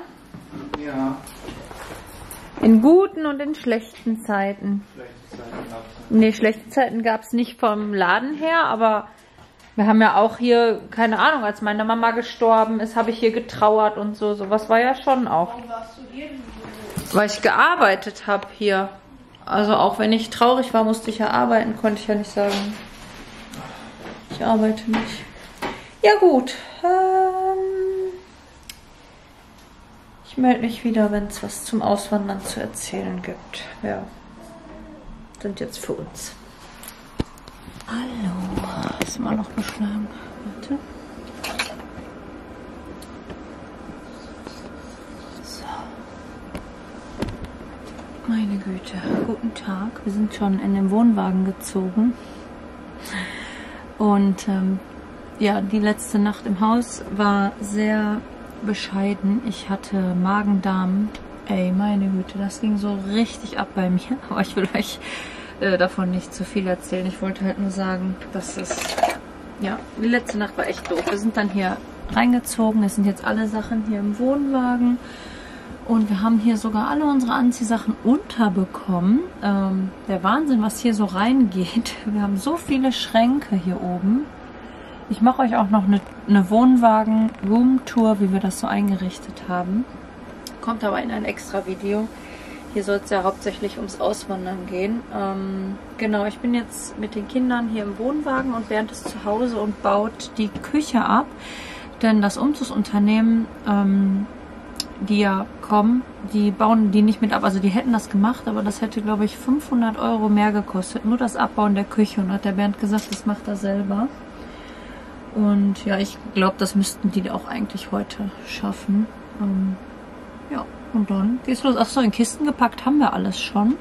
Ja. In guten und in schlechten Zeiten. Schlechte Zeiten Nee, schlechte Zeiten gab es nicht vom Laden her, aber wir haben ja auch hier, keine Ahnung, als meine Mama gestorben ist, habe ich hier getrauert und so. Sowas war ja schon auch. Warum warst du hier? Weil ich gearbeitet habe hier. Also auch wenn ich traurig war, musste ich ja arbeiten, konnte ich ja nicht sagen. Ich arbeite nicht. Ja gut. Ähm ich melde mich wieder, wenn es was zum Auswandern zu erzählen gibt. Ja. Sind jetzt für uns. Hallo. Ist immer noch beschlagen. Warte. So. Meine Güte. Guten Tag. Wir sind schon in den Wohnwagen gezogen. Und ähm, ja, die letzte Nacht im Haus war sehr bescheiden. Ich hatte Magen-Darm. Ey, meine Güte, das ging so richtig ab bei mir. Aber ich will euch äh, davon nicht zu viel erzählen. Ich wollte halt nur sagen, dass es, ja, die letzte Nacht war echt doof. Wir sind dann hier reingezogen. Es sind jetzt alle Sachen hier im Wohnwagen. Und wir haben hier sogar alle unsere Anziehsachen unterbekommen. Ähm, der Wahnsinn, was hier so reingeht. Wir haben so viele Schränke hier oben. Ich mache euch auch noch eine, eine Wohnwagen-Room-Tour, wie wir das so eingerichtet haben. Kommt aber in ein extra Video. Hier soll es ja hauptsächlich ums Auswandern gehen. Ähm, genau, ich bin jetzt mit den Kindern hier im Wohnwagen und Bernd ist zu Hause und baut die Küche ab. Denn das Umzugsunternehmen, ähm, die ja kommen, die bauen die nicht mit ab. Also die hätten das gemacht, aber das hätte, glaube ich, 500 Euro mehr gekostet. Nur das Abbauen der Küche. Und hat der Bernd gesagt, das macht er selber. Und ja, ich glaube, das müssten die auch eigentlich heute schaffen. Ähm. Und dann geht's los. Achso, in Kisten gepackt haben wir alles schon.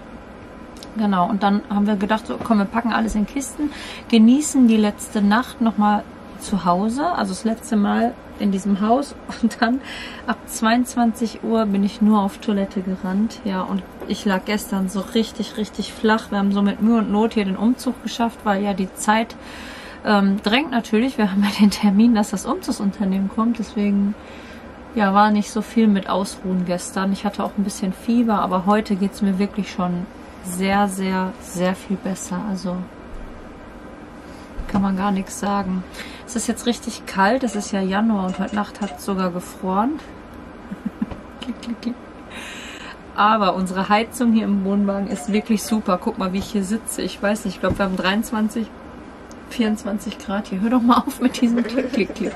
Genau, und dann haben wir gedacht, so, komm, wir packen alles in Kisten, genießen die letzte Nacht nochmal zu Hause, also das letzte Mal in diesem Haus und dann ab 22 Uhr bin ich nur auf Toilette gerannt, ja, und ich lag gestern so richtig, richtig flach. Wir haben so mit Mühe und Not hier den Umzug geschafft, weil ja die Zeit ähm, drängt natürlich. Wir haben ja den Termin, dass das Umzugsunternehmen kommt, deswegen ja, war nicht so viel mit Ausruhen gestern. Ich hatte auch ein bisschen Fieber, aber heute geht es mir wirklich schon sehr, sehr, sehr viel besser. Also kann man gar nichts sagen. Es ist jetzt richtig kalt, es ist ja Januar und heute Nacht hat es sogar gefroren. klick, klick, klick. Aber unsere Heizung hier im Wohnwagen ist wirklich super. Guck mal, wie ich hier sitze. Ich weiß nicht, ich glaube, wir haben 23 24 Grad hier. Hör doch mal auf mit diesem Klick, Klick, Klick.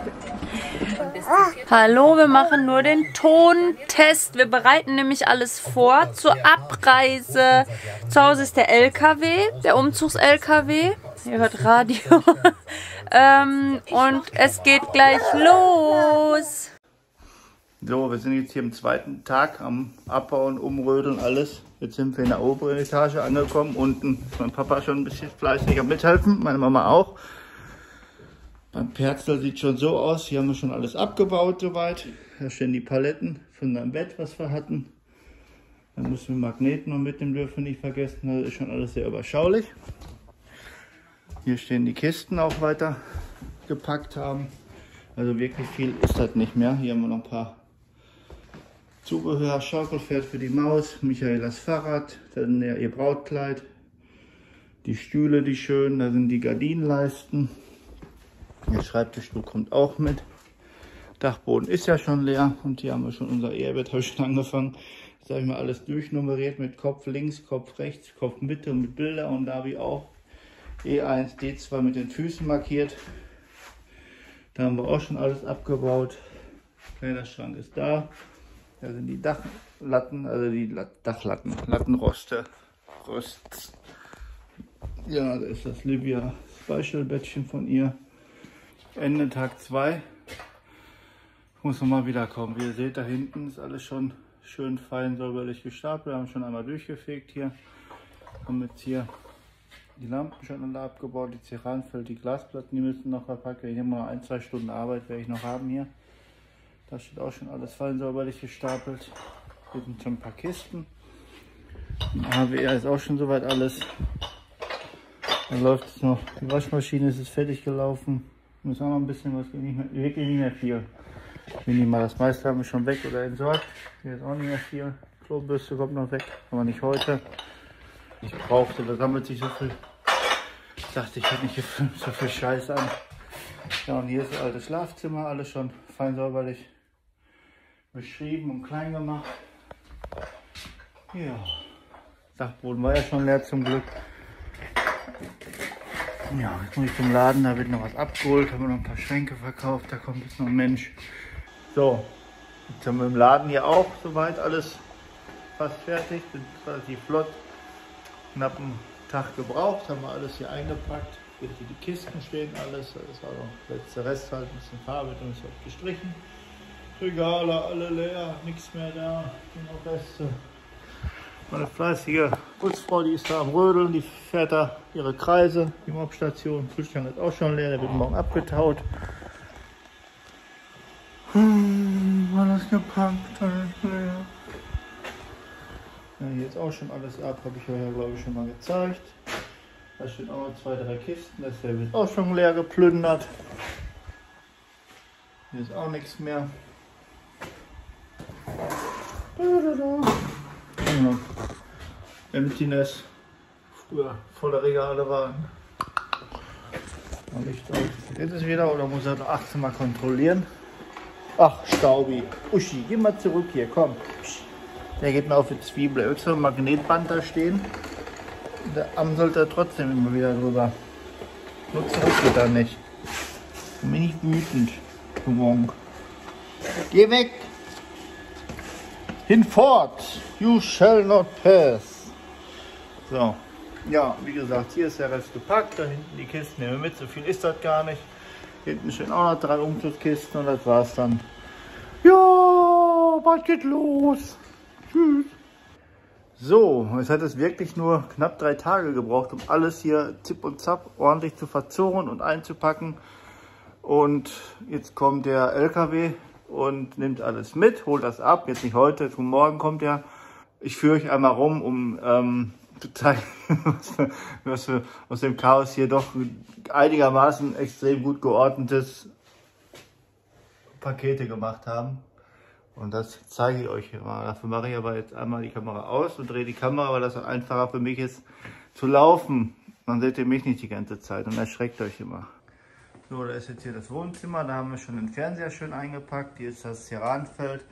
Hallo, wir machen nur den Tontest. Wir bereiten nämlich alles vor zur Abreise. Zu Hause ist der LKW, der Umzugs-LKW. Ihr hört Radio. ähm, und es geht gleich los. So, wir sind jetzt hier am zweiten Tag am Abbauen, Umrödeln, alles. Jetzt sind wir in der oberen Etage angekommen. Unten ist mein Papa schon ein bisschen fleißiger mithelfen, meine Mama auch. Beim Perzel sieht schon so aus, hier haben wir schon alles abgebaut soweit. Da stehen die Paletten von deinem Bett, was wir hatten. Dann müssen wir Magneten noch mitnehmen, dürfen nicht vergessen. Das ist schon alles sehr überschaulich. Hier stehen die Kisten auch weiter gepackt haben. Also wirklich viel ist das nicht mehr. Hier haben wir noch ein paar Zubehör, Schaukelpferd für die Maus, Michaelas Fahrrad, dann ihr Brautkleid, die Stühle, die schönen, da sind die Gardinenleisten. Der Schreibtischstuhl kommt auch mit. Dachboden ist ja schon leer und hier haben wir schon unser Ehebett, habe ich schon angefangen. Jetzt habe ich mal alles durchnummeriert mit Kopf links, Kopf rechts, Kopf Mitte und mit Bilder und da ich auch E1, D2 mit den Füßen markiert. Da haben wir auch schon alles abgebaut. Kleiderschrank ist da. Da sind die Dachlatten, also die Dachlatten, Lattenroste. Rösts. Ja, da ist das Livia Speichelbettchen von ihr. Ende Tag 2. Ich muss nochmal wiederkommen. Wie ihr seht, da hinten ist alles schon schön fein säuberlich gestapelt. Wir haben schon einmal durchgefegt hier. Haben jetzt hier die Lampen schon alle abgebaut, die Ceranfeld, die Glasplatten, die müssen noch verpackt werden. Hier haben wir noch ein, zwei Stunden Arbeit, werde ich noch haben hier. Da steht auch schon alles fein säuberlich gestapelt. Hier sind schon ein paar Kisten. HWR ist auch schon soweit alles. Dann läuft es noch. Die Waschmaschine ist fertig gelaufen. Muss auch noch ein bisschen was, nicht mehr, wirklich nicht mehr viel. Minimal das meiste haben wir schon weg oder entsorgt. Hier ist auch nicht mehr viel. Klobürste kommt noch weg, aber nicht heute. Ich brauchte, da sammelt sich so viel ich dachte, ich hätte nicht gefilmt, so viel Scheiß an. Ja, und hier ist das alte Schlafzimmer, alles schon fein säuberlich beschrieben und klein gemacht. Ja, Dachboden war ja schon leer zum Glück. Ja, jetzt muss ich zum Laden, da wird noch was abgeholt, haben wir noch ein paar Schränke verkauft, da kommt jetzt noch ein Mensch. So, jetzt haben wir im Laden hier auch soweit alles fast fertig, sind relativ flott, knapp einen Tag gebraucht, haben wir alles hier eingepackt. Hier die Kisten stehen alles, das war noch der letzte Rest halt, ein bisschen Farbe und es wird gestrichen. Regale alle leer, nichts mehr da, nur noch. Meine fleißige Putzfrau, die ist da am Rödeln, die fährt da ihre Kreise, die Mobstation. Kühlschrank ist auch schon leer, der wird morgen abgetaut. Hm, alles gepackt, alles leer. Ja, hier ist auch schon alles ab, habe ich euch ja glaube ich schon mal gezeigt. Da stehen auch noch zwei, drei Kisten, das hier wird auch schon leer geplündert. Hier ist auch nichts mehr. Emptiness. Früher volle Regale waren. Jetzt ist wieder oder muss er noch 18 Mal kontrollieren? Ach, Staubi. Uschi, geh mal zurück hier, komm. Der geht mir auf die Zwiebel. So ein Magnetband da stehen. Der Arm sollte trotzdem immer wieder drüber. Nur zurück geht er nicht. Bin ich wütend. Wonk. Geh weg! Hinfort! You shall not pass! So. Ja, wie gesagt, hier ist der Rest gepackt. Da hinten die Kisten nehmen wir mit. So viel ist das gar nicht. Hinten stehen auch noch drei Umzugskisten und das war's dann. Ja, was geht los? Tschüss. So, es hat es wirklich nur knapp drei Tage gebraucht, um alles hier zipp und zapp ordentlich zu verzoren und einzupacken. Und jetzt kommt der LKW und nimmt alles mit, holt das ab. Jetzt nicht heute, zum Morgen kommt er. Ich führe euch einmal rum, um ähm, zu zeigen, was wir aus dem Chaos hier doch einigermaßen extrem gut geordnetes Pakete gemacht haben. Und das zeige ich euch hier mal. Dafür mache ich aber jetzt einmal die Kamera aus und drehe die Kamera, weil das einfacher für mich ist zu laufen. Dann seht ihr mich nicht die ganze Zeit und erschreckt euch immer. So, da ist jetzt hier das Wohnzimmer. Da haben wir schon den Fernseher schön eingepackt. Hier ist das Ceranfeld.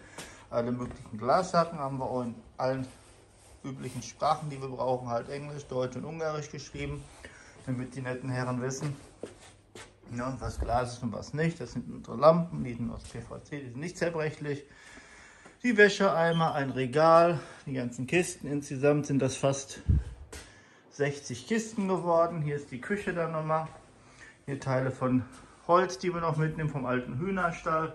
Alle möglichen Glassachen haben wir auch in allen üblichen Sprachen, die wir brauchen. Halt Englisch, Deutsch und Ungarisch geschrieben, damit die netten Herren wissen, ja, was Glas ist und was nicht. Das sind unsere Lampen, die sind aus PVC, die sind nicht zerbrechlich die Wäscheeimer, ein Regal, die ganzen Kisten. Insgesamt sind das fast 60 Kisten geworden. Hier ist die Küche dann nochmal. Hier Teile von Holz, die wir noch mitnehmen vom alten Hühnerstall.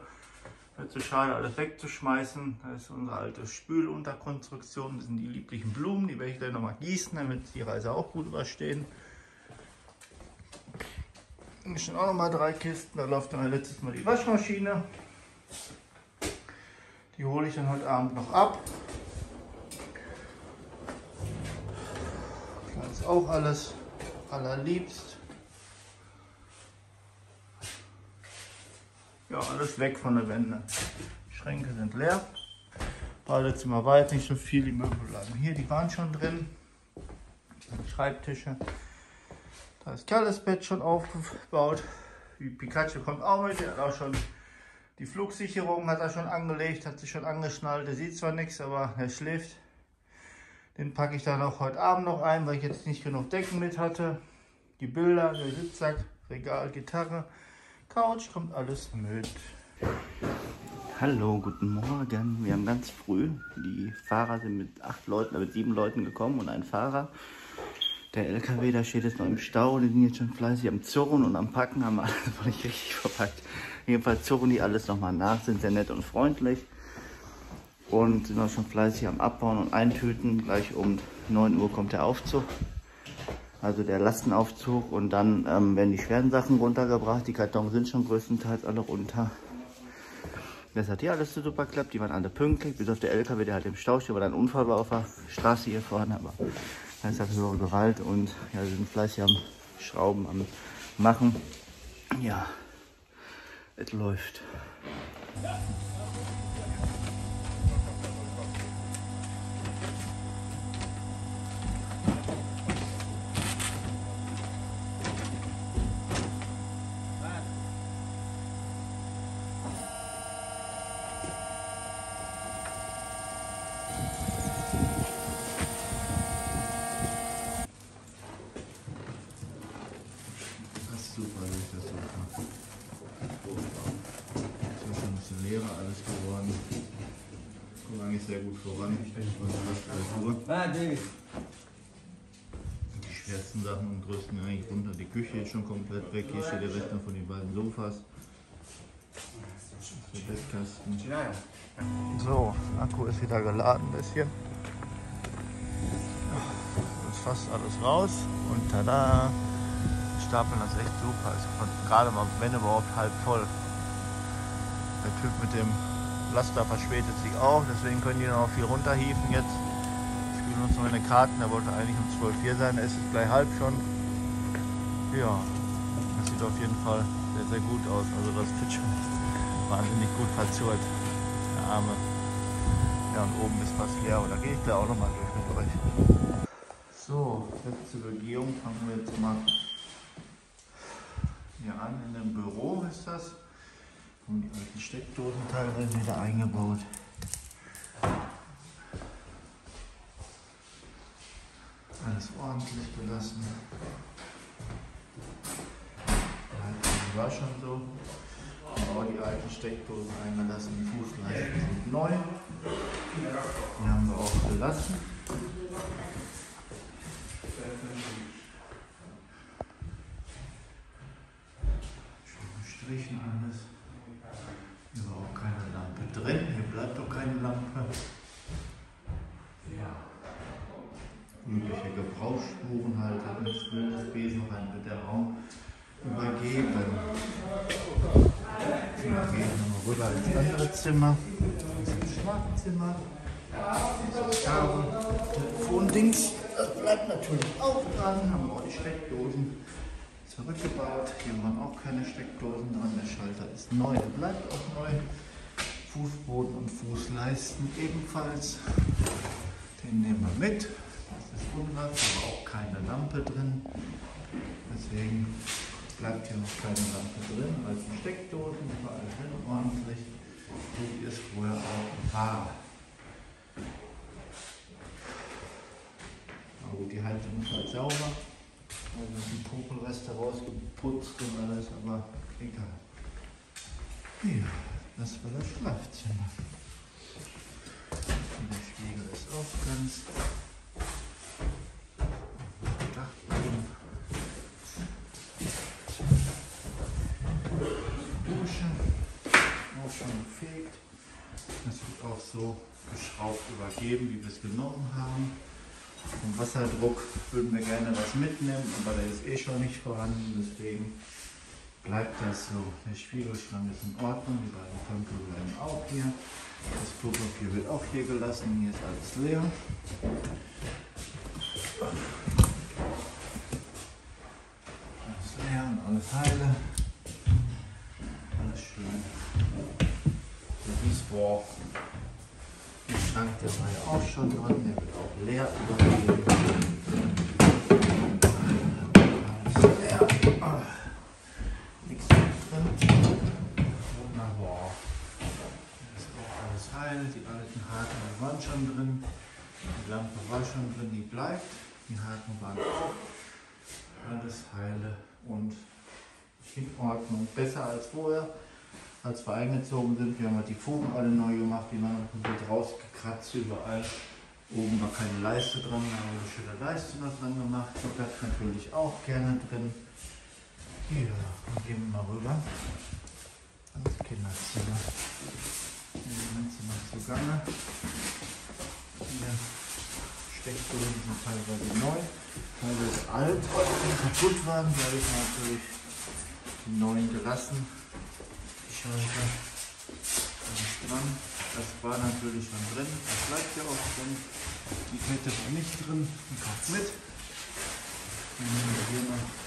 Wird zu schade, alles wegzuschmeißen. Das ist unsere alte Spülunterkonstruktion. Das sind die lieblichen Blumen, die werde ich gleich nochmal gießen, damit die Reise auch gut überstehen. Hier stehen auch noch mal drei Kisten. Da läuft dann letztes Mal die Waschmaschine. Die hole ich dann heute Abend noch ab. Da ist auch alles allerliebst. Ja, alles weg von der Wände. Schränke sind leer. Badezimmer war jetzt nicht so viel. Die Möbel bleiben hier, die waren schon drin. Schreibtische. Da ist Kalles Bett schon aufgebaut. Die Pikachu kommt auch mit. Der hat auch schon die Flugsicherung hat er schon angelegt, hat sich schon angeschnallt. Der sieht zwar nichts, aber er schläft. Den packe ich dann auch heute Abend noch ein, weil ich jetzt nicht genug Decken mit hatte. Die Bilder, der Sitzsack, Regal, Gitarre, Couch, kommt alles mit. Hallo, guten Morgen. Wir haben ganz früh, die Fahrer sind mit acht Leuten, mit sieben Leuten gekommen und ein Fahrer. Der LKW, da steht jetzt noch im Stau, die sind jetzt schon fleißig am Zurren und am Packen, haben alles noch nicht richtig verpackt. Jedenfalls zurren die alles nochmal nach, sind sehr nett und freundlich und sind auch schon fleißig am Abbauen und Eintüten. Gleich um 9 Uhr kommt der Aufzug, also der Lastenaufzug und dann ähm, werden die schweren Sachen runtergebracht. Die Kartons sind schon größtenteils alle runter. Das hat hier alles super geklappt, die waren alle pünktlich, bis auf der LKW, der halt im Stau steht, weil ein Unfall war auf der Straße hier vorne, aber da ist halt höhere Gewalt und ja, sie sind fleißig am Schrauben, am Machen. Ja, es läuft. Voran. Die schwersten Sachen und größten eigentlich runter. Die Küche ist schon komplett weg. Hier steht der Rechner von den beiden Sofas. Der Bettkasten. So, Akku ist wieder geladen ein bisschen. Ist fast alles raus und tada! Stapeln das echt super. Ist gerade mal, wenn überhaupt, halb voll. Der Typ mit dem Laster verspätet sich auch, deswegen können die noch viel runterhieven jetzt. Spielen uns noch in den Karten, der wollte eigentlich um 12 hier sein, es ist gleich halb schon. Ja, das sieht auf jeden Fall sehr, sehr gut aus. Also das Pitch ist wahnsinnig gut verzurrt. Der Arme. Ja, und oben ist fast leer, aber da gehe ich gleich auch nochmal durch mit euch. So, letzte Begehung fangen wir jetzt mal hier an. In dem Büro ist das. Und die alten Steckdosen teilweise wieder eingebaut. Alles ordentlich belassen. Die war schon so. Aber die alten Steckdosen eingelassen. Die Fußleisten sind neu. Die haben wir auch gelassen. Schön gestrichen alles. Hier war auch keine Lampe drin. Hier bleibt auch keine Lampe. Ja. Übliche Gebrauchsspuren halt. Hat nichts Wildes Besenrein wird der Raum übergeben. Wir gehen nochmal rüber ins andere Zimmer. Das Schlafzimmer. Telefondings. Das bleibt natürlich auch dran. Haben wir auch die Steckdosen zurückgebaut. Hier waren auch keine Steckdosen dran. Der Schalter ist neu, der bleibt auch neu. Fußboden und Fußleisten ebenfalls. Den nehmen wir mit. Das ist unwahr, aber auch keine Lampe drin. Deswegen bleibt hier noch keine Lampe drin. Also Steckdosen überall drin ordentlich, wie es vorher auch war. Aber gut, die Heizung ist halt sauber. Also die Popelreste rausgeputzt und alles, aber egal. Ja, das war das Schlafzimmer. Und der Spiegel ist auch ganz. Dachboden. Dusche. Auch schon gefegt. Das wird auch so geschraubt übergeben, wie wir es genommen haben. Vom Wasserdruck würden wir gerne was mitnehmen, aber der ist eh schon nicht vorhanden, deswegen bleibt das so. Der Spiegelschrank ist in Ordnung, die beiden Pömpel bleiben auch hier. Das Klopapier wird auch hier gelassen, hier ist alles leer. Alles leer und alles heile. Alles schön. Der Wiesbohr. Der Schrank, der war ja auch schon dran, der wird auch leer übergeben. Alles leer. Ah. Nichts mehr drin. Wunderbar. Das ist heil. Die alten Haken waren schon drin. Die Lampe war schon drin, die bleibt. Die Haken waren auch. Alles heile und in Ordnung. Besser als vorher. Als wir eingezogen sind, wir haben halt die Fugen alle neu gemacht, die waren komplett rausgekratzt überall. Oben war keine Leiste dran, da haben wir eine schöne Leiste noch dran gemacht. Die bleibt natürlich auch gerne drin. Ja, dann gehen wir mal rüber ins Kinderzimmer. Hier sind noch zugange. Hier Steckdosen sind teilweise neu, teilweise alt, die kaputt waren. Da habe ich natürlich die neuen gelassen. Die Schalter. Alles dran. Das war natürlich schon drin. Das bleibt ja auch drin. Die Kette war nicht drin. Die kommt mit. Dann nehmen wir hier noch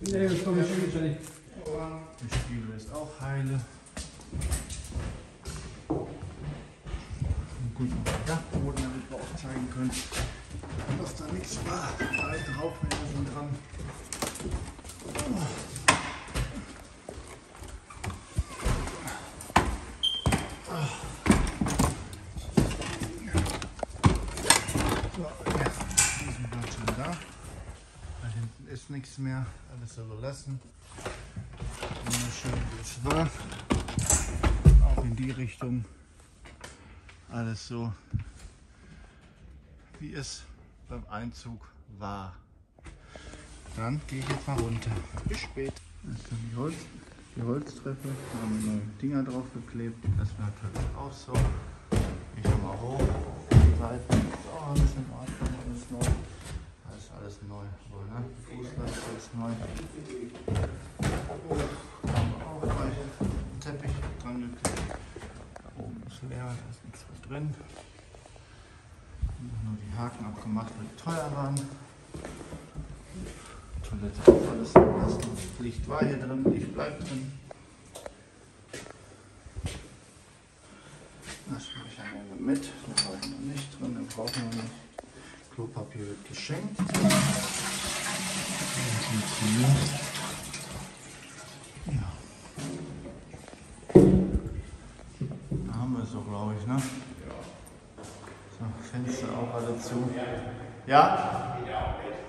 Vidjeli smo mišićani. Es beim Einzug war. Dann gehe ich jetzt mal runter. Bis spät. Das ist dann die, Holz, die Holztreppe. Da haben wir neue Dinger drauf geklebt. Das war natürlich auch so. Ich komme mal hoch. Die Seiten ist auch alles in Ordnung, alles neu. Da ist alles neu. Wohl, ne? Die Fußleiste ist neu. Haben wir auch neu. Teppich dran geklebt. Da oben ist leer, da ist nichts mehr drin. Nur die Haken abgemacht, weil die teuer waren. Toilette auch alles lassen. Licht war hier drin, Licht bleibt drin. Das mache ich einmal mit. Da brauchen wir nicht drin, den brauchen wir nicht. Klopapier wird geschenkt. Zu. Ja?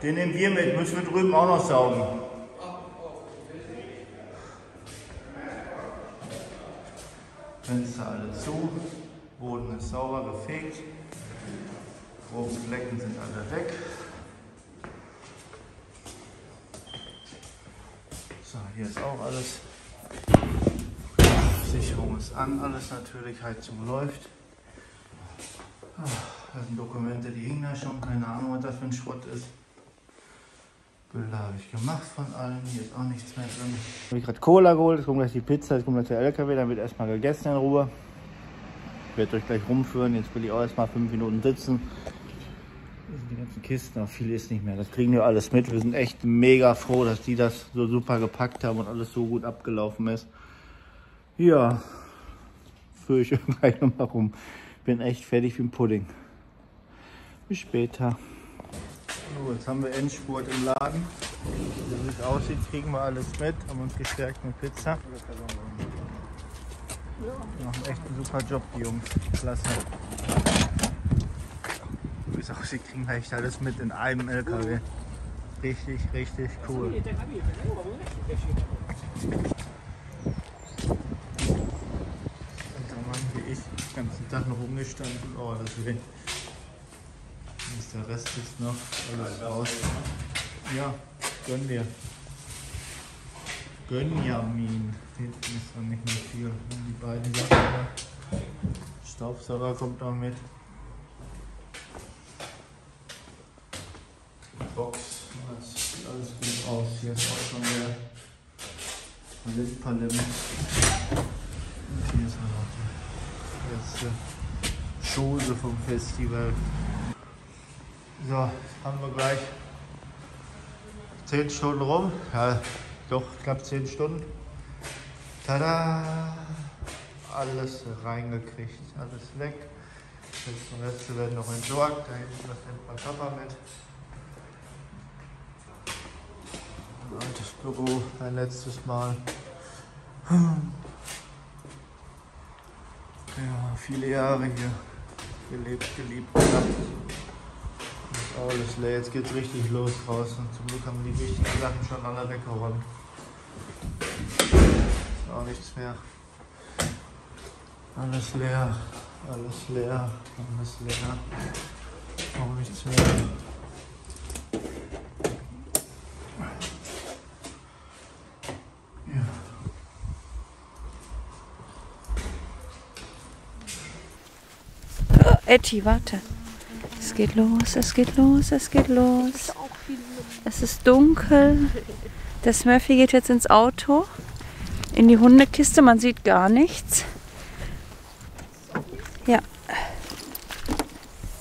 Den nehmen wir mit, müssen wir drüben auch noch saugen. Fenster alle zu, Boden ist sauber gefegt, grobe Flecken sind alle weg. So, hier ist auch alles. Sicherung ist an, alles natürlich, Heizung läuft. Ah, Das sind Dokumente, die hingen da schon, keine Ahnung, was das für ein Schrott ist. Bilder habe ich gemacht von allen. Hier ist auch nichts mehr drin. Habe ich gerade Cola geholt. Jetzt kommt gleich die Pizza. Jetzt kommt gleich der LKW. Dann wird erstmal gegessen in Ruhe. Ich werde euch gleich rumführen. Jetzt will ich auch erstmal fünf Minuten sitzen. Hier sind die ganzen Kisten. Aber viel ist nicht mehr. Das kriegen wir alles mit. Wir sind echt mega froh, dass die das so super gepackt haben und alles so gut abgelaufen ist. Ja, führe ich gleich nochmal rum. Bin echt fertig wie ein Pudding. Bis später. So, jetzt haben wir Endspurt im Laden. Wie es aussieht, kriegen wir alles mit. Haben uns gestärkt mit Pizza. Die machen echt einen super Job, die Jungs. Klasse. Wie es aussieht, kriegen wir echt alles mit in einem LKW. Richtig, richtig cool. Und der Mann wie ich den ganzen Tag noch rumgestanden. Oh, das will ist der Rest ist noch alles raus. Ja, gönn dir. Gönjamin. Hinten ist noch nicht mehr viel. Die beiden Sachen. Staubsauger kommt noch mit. Box. Das sieht alles gut aus. Hier ist auch schon der Palett Und hier ist noch die letzte Chose vom Festival. So, haben wir gleich 10 Stunden rum. Ja, doch, knapp 10 Stunden. Tada! Alles reingekriegt, alles weg. Jetzt und letzte werden noch entsorgt. Da hinten das nimmt mein Papa mit. Ein altes Büro, ein letztes Mal. Ja, viele Jahre hier gelebt, geliebt, gelacht. Alles leer, jetzt geht's richtig los draußen. Zum Glück haben die wichtigen Sachen schon alle weggeräumt. Ist auch nichts mehr. Alles leer, alles leer, alles leer. Auch nichts mehr. Ja. Etty, warte. Es geht los, es geht los, es geht los. Es ist dunkel. Der Smurfy geht jetzt ins Auto. In die Hundekiste, man sieht gar nichts. Ja.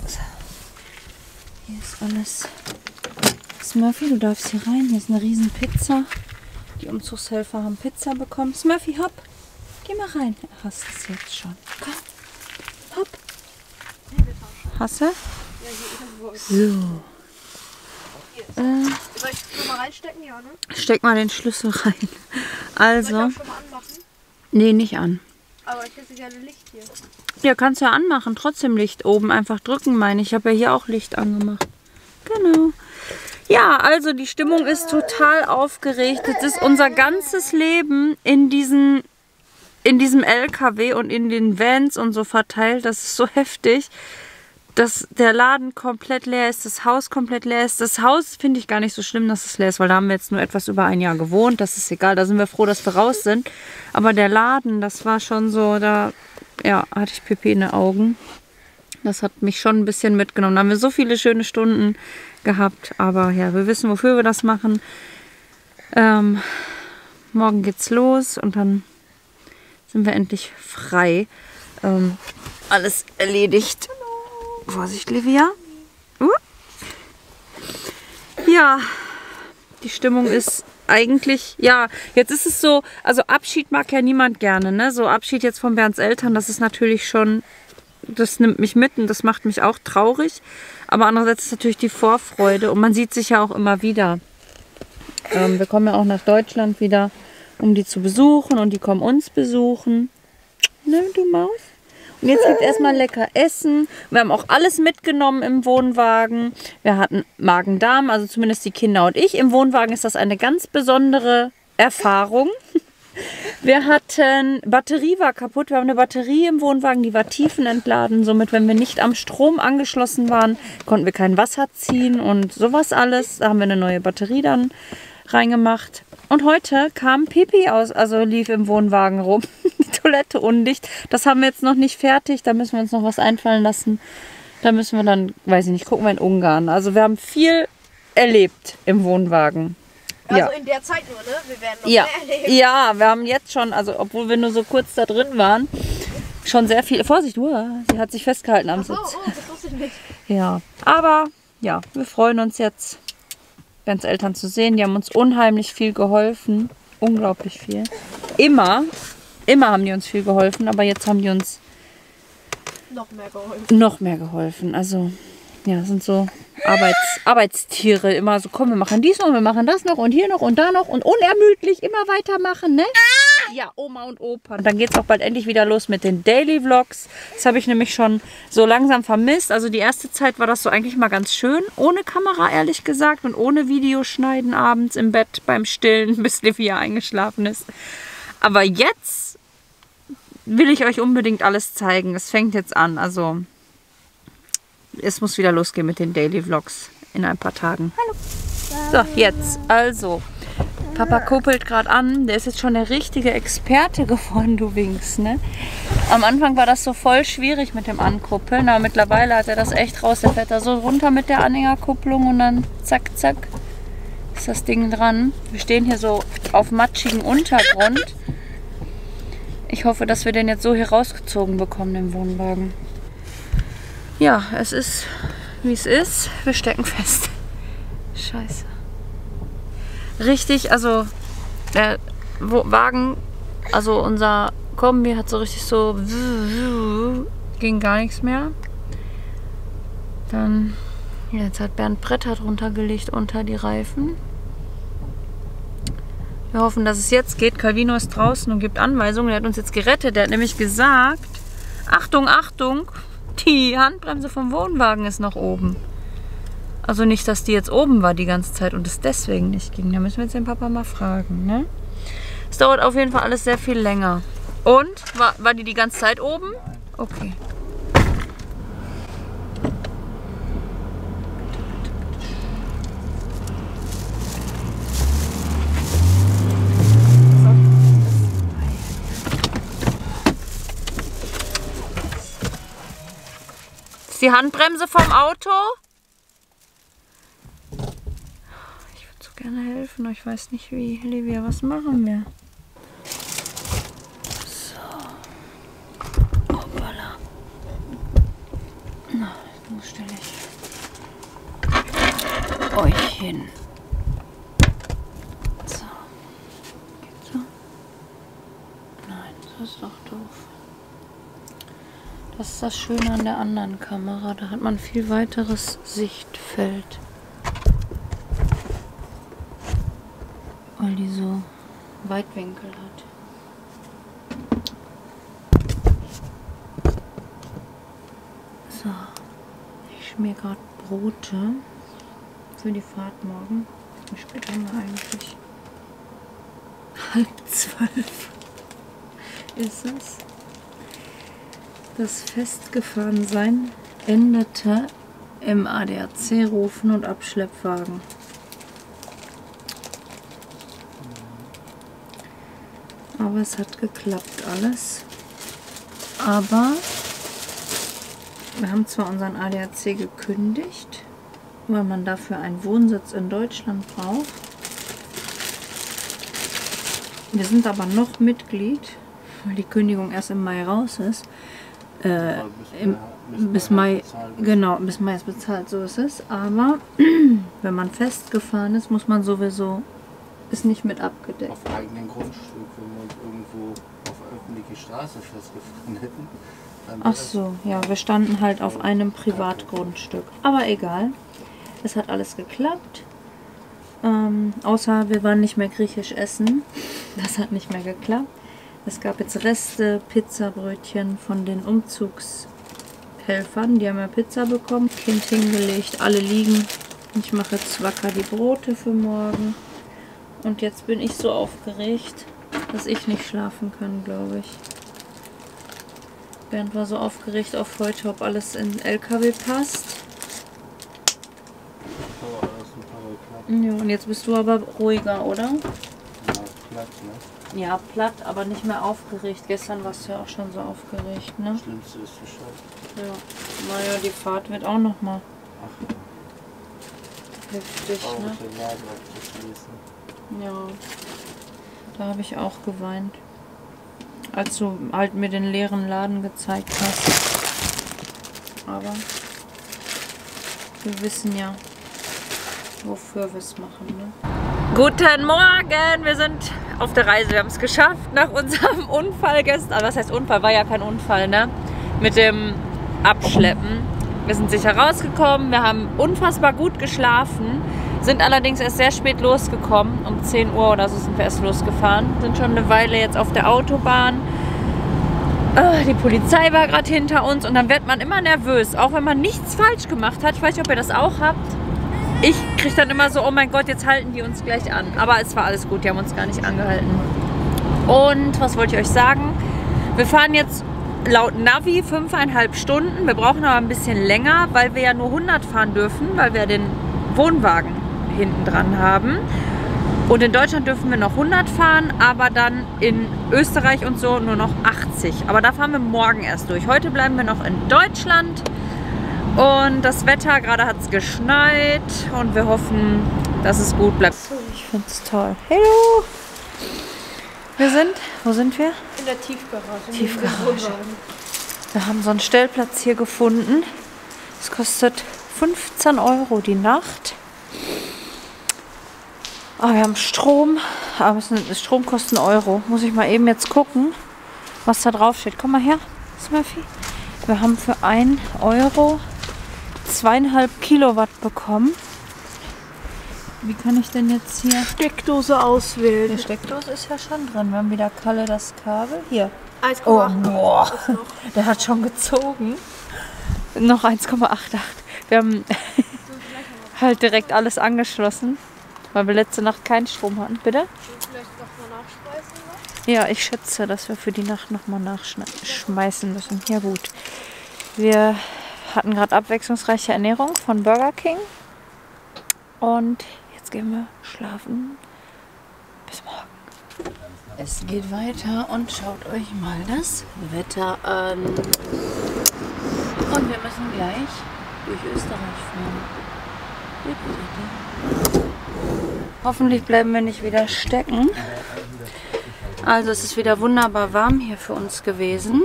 So. Hier ist alles. Smurfy, du darfst hier rein. Hier ist eine riesen Pizza. Die Umzugshelfer haben Pizza bekommen. Smurfy, hopp. Geh mal rein. Hast es jetzt schon. Komm. Hopp. Hast du? So. Äh, Soll ich schon mal reinstecken? Ja, ne? steck mal den Schlüssel rein. Also, nee, nicht an. Aber ich hätte gerne Licht hier. Ja, kannst du ja anmachen. Trotzdem Licht oben einfach drücken, meine ich. Ich habe ja hier auch Licht angemacht. Genau. Ja, also die Stimmung ist total aufgeregt. Jetzt ist unser ganzes Leben in diesen in diesem LKW und in den Vans und so verteilt. Das ist so heftig, dass der Laden komplett leer ist, das Haus komplett leer ist. Das Haus finde ich gar nicht so schlimm, dass es leer ist, weil da haben wir jetzt nur etwas über ein Jahr gewohnt. Das ist egal, da sind wir froh, dass wir raus sind. Aber der Laden, das war schon so, da ja, hatte ich Pipi in den Augen. Das hat mich schon ein bisschen mitgenommen. Da haben wir so viele schöne Stunden gehabt. Aber ja, wir wissen, wofür wir das machen. Ähm, morgen geht's los und dann sind wir endlich frei. Ähm, alles erledigt. Vorsicht, Livia. Uh. Ja, die Stimmung ist eigentlich, ja, jetzt ist es so, also Abschied mag ja niemand gerne, ne? So Abschied jetzt von Bernds Eltern, das ist natürlich schon, das nimmt mich mit und das macht mich auch traurig. Aber andererseits ist natürlich die Vorfreude und man sieht sich ja auch immer wieder. Ähm, wir kommen ja auch nach Deutschland wieder, um die zu besuchen und die kommen uns besuchen. Ne, du Maus? Und jetzt gibt erstmal lecker Essen. Wir haben auch alles mitgenommen im Wohnwagen. Wir hatten Magen-Darm, also zumindest die Kinder und ich. Im Wohnwagen ist das eine ganz besondere Erfahrung. Wir hatten, Batterie war kaputt. Wir haben eine Batterie im Wohnwagen, die war tiefenentladen. Somit, wenn wir nicht am Strom angeschlossen waren, konnten wir kein Wasser ziehen und sowas alles. Da haben wir eine neue Batterie dann reingemacht. Und heute kam Pipi aus, also lief im Wohnwagen rum. Die Toilette undicht. Das haben wir jetzt noch nicht fertig. Da müssen wir uns noch was einfallen lassen. Da müssen wir dann, weiß ich nicht, gucken wir in Ungarn. Also wir haben viel erlebt im Wohnwagen. Also Ja. in der Zeit nur, ne? Wir werden noch Ja, mehr erleben. ja, wir haben jetzt schon, also obwohl wir nur so kurz da drin waren, schon sehr viel. Vorsicht, uah, sie hat sich festgehalten am Oh, Sitz. oh, das wusste ich nicht. Ja, aber ja, wir freuen uns jetzt, Bens Eltern zu sehen. Die haben uns unheimlich viel geholfen. Unglaublich viel. Immer, immer haben die uns viel geholfen, aber jetzt haben die uns Noch mehr geholfen. noch mehr geholfen. Also, ja, sind so Arbeits, Arbeitstiere. Immer so, komm, wir machen dies noch, wir machen das noch und hier noch und da noch und unermüdlich immer weitermachen, ne? Ja, Oma und Opa. Und dann geht es auch bald endlich wieder los mit den Daily Vlogs. Das habe ich nämlich schon so langsam vermisst. Also die erste Zeit war das so eigentlich mal ganz schön. Ohne Kamera, ehrlich gesagt. Und ohne Videoschneiden abends im Bett beim Stillen, bis Livia eingeschlafen ist. Aber jetzt will ich euch unbedingt alles zeigen. Es fängt jetzt an. Also es muss wieder losgehen mit den Daily Vlogs in ein paar Tagen. So, jetzt. Also, Papa kuppelt gerade an. Der ist jetzt schon der richtige Experte geworden, du winkst, ne? Am Anfang war das so voll schwierig mit dem Ankuppeln, aber mittlerweile hat er das echt raus. Der fährt da so runter mit der Anhängerkupplung und dann zack, zack ist das Ding dran. Wir stehen hier so auf matschigem Untergrund. Ich hoffe, dass wir den jetzt so hier rausgezogen bekommen, den Wohnwagen. Ja, es ist, wie es ist. Wir stecken fest. Scheiße. Richtig, also der Wagen, also unser Kombi hat so richtig so ging gar nichts mehr. Dann, jetzt hat Bernd Bretter drunter gelegt unter die Reifen. Wir hoffen, dass es jetzt geht. Calvino ist draußen und gibt Anweisungen. Er hat uns jetzt gerettet. Er hat nämlich gesagt, Achtung, Achtung, die Handbremse vom Wohnwagen ist noch oben. Also nicht, dass die jetzt oben war die ganze Zeit und es deswegen nicht ging. Da müssen wir jetzt den Papa mal fragen, ne? Es dauert auf jeden Fall alles sehr viel länger. Und? War, war die die ganze Zeit oben? Okay. Ist die Handbremse vom Auto? Ich würde so gerne helfen, aber ich weiß nicht wie. Livia, was machen wir? So. Hoppala. Na, wo stelle ich euch hin? So. Geht so? Nein, das ist doch doof. Das ist das Schöne an der anderen Kamera. Da hat man viel weiteres Sichtfeld. Weil die so Weitwinkel hat. So. Ich schmier gerade Brote für die Fahrt morgen. Wie spät haben wir eigentlich? Halb zwölf ist es. Das Festgefahrensein endete im ADAC-Rufen und Abschleppwagen. Aber es hat geklappt alles. Aber wir haben zwar unseren ADAC gekündigt, weil man dafür einen Wohnsitz in Deutschland braucht. Wir sind aber noch Mitglied, weil die Kündigung erst im Mai raus ist. Äh, im, bis Mai, genau, bis Mai ist bezahlt, so ist es. Aber wenn man festgefahren ist, muss man sowieso, ist nicht mit abgedeckt. Auf eigenen Grundstück, wenn wir uns irgendwo auf öffentliche Straße festgefahren hätten. Ach so, ja, wir standen halt auf einem Privatgrundstück. Aber egal, es hat alles geklappt. Ähm, außer wir waren nicht mehr griechisch essen. Das hat nicht mehr geklappt. Es gab jetzt Reste, Pizzabrötchen von den Umzugshelfern. Die haben ja Pizza bekommen, Kind hingelegt, alle liegen. Ich mache jetzt wacker die Brote für morgen. Und jetzt bin ich so aufgeregt, dass ich nicht schlafen kann, glaube ich. Bernd war so aufgeregt auf heute, ob alles in den LKW passt. Ja, und jetzt bist du aber ruhiger, oder? Ja, platt, ne? Ja, platt, aber nicht mehr aufgeregt. Gestern warst du ja auch schon so aufgeregt, ne? Das Schlimmste ist geschafft. Ja. Naja, die Fahrt wird auch noch mal. Ach ja. Heftig, ne? Traurig, den Laden. Ja. Da habe ich auch geweint. Als du halt mir den leeren Laden gezeigt hast. Aber wir wissen ja, wofür wir es machen. Ne? Guten Morgen! Wir sind auf der Reise. Wir haben es geschafft nach unserem Unfall gestern. Was heißt Unfall? War ja kein Unfall, ne? Mit dem Abschleppen. Wir sind sicher rausgekommen. Wir haben unfassbar gut geschlafen. Sind allerdings erst sehr spät losgekommen. Um 10 Uhr oder so sind wir erst losgefahren. Sind schon eine Weile jetzt auf der Autobahn. Ah, Die Polizei war gerade hinter uns und dann wird man immer nervös, auch wenn man nichts falsch gemacht hat. Ich weiß nicht, ob ihr das auch habt. Ich kriege dann immer so, oh mein Gott, jetzt halten die uns gleich an. Aber es war alles gut, die haben uns gar nicht angehalten. Und was wollte ich euch sagen? Wir fahren jetzt laut Navi fünfeinhalb Stunden. Wir brauchen aber ein bisschen länger, weil wir ja nur 100 fahren dürfen, weil wir den Wohnwagen hinten dran haben. Und in Deutschland dürfen wir noch 100 fahren, aber dann in Österreich und so nur noch 80. Aber da fahren wir morgen erst durch. Heute bleiben wir noch in Deutschland. Und das Wetter, gerade hat es geschneit und wir hoffen, dass es gut bleibt. Ich finde es toll. Hallo! Wir sind, wo sind wir? In der Tiefgarage. Tiefgarage. Wir haben so einen Stellplatz hier gefunden. Es kostet 15 Euro die Nacht. Ah, wir haben Strom. Aber es ist- Strom kostet einen Euro. Muss ich mal eben jetzt gucken, was da drauf steht. Komm mal her, Smurfy. Wir haben für 1 Euro zweieinhalb Kilowatt bekommen. Wie kann ich denn jetzt hier... Steckdose auswählen. Die Steckdose ist ja schon drin. Wir haben wieder Kalle das Kabel. Hier. 1,8. Oh, boah. Der hat schon gezogen. Noch 1,88. Wir haben halt direkt alles angeschlossen, weil wir letzte Nacht keinen Strom hatten. Bitte? Vielleicht nochmal nachspeisen noch? Ja, ich schätze, dass wir für die Nacht nochmal nachschmeißen müssen. Ja gut. Wir hatten gerade abwechslungsreiche Ernährung von Burger King. Und jetzt gehen wir schlafen. Bis morgen. Es geht weiter und schaut euch mal das Wetter an. Und wir müssen gleich durch Österreich fahren. Hoffentlich bleiben wir nicht wieder stecken. Also es ist wieder wunderbar warm hier für uns gewesen.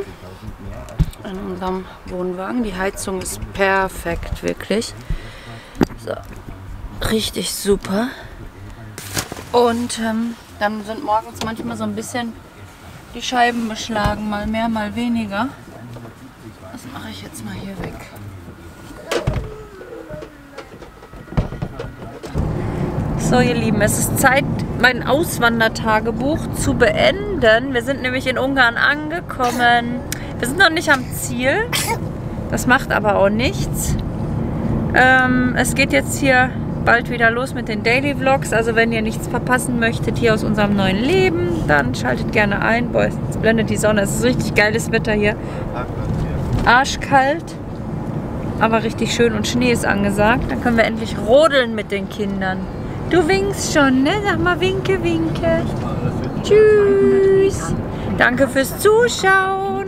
In unserem Wohnwagen. Die Heizung ist perfekt, wirklich. So. Richtig super. Und ähm, dann sind morgens manchmal so ein bisschen die Scheiben beschlagen, mal mehr, mal weniger. Das mache ich jetzt mal hier weg. So, ihr Lieben, es ist Zeit, mein Auswandertagebuch zu beenden. Wir sind nämlich in Ungarn angekommen. Wir sind noch nicht am Ziel. Das macht aber auch nichts. Ähm, es geht jetzt hier bald wieder los mit den Daily Vlogs. Also wenn ihr nichts verpassen möchtet hier aus unserem neuen Leben, dann schaltet gerne ein. Boah, jetzt blendet die Sonne. Es ist richtig geiles Wetter hier. Arschkalt, aber richtig schön und Schnee ist angesagt. Dann können wir endlich rodeln mit den Kindern. Du winkst schon, ne? Sag mal winke, winke. Tschüss. Danke fürs Zuschauen.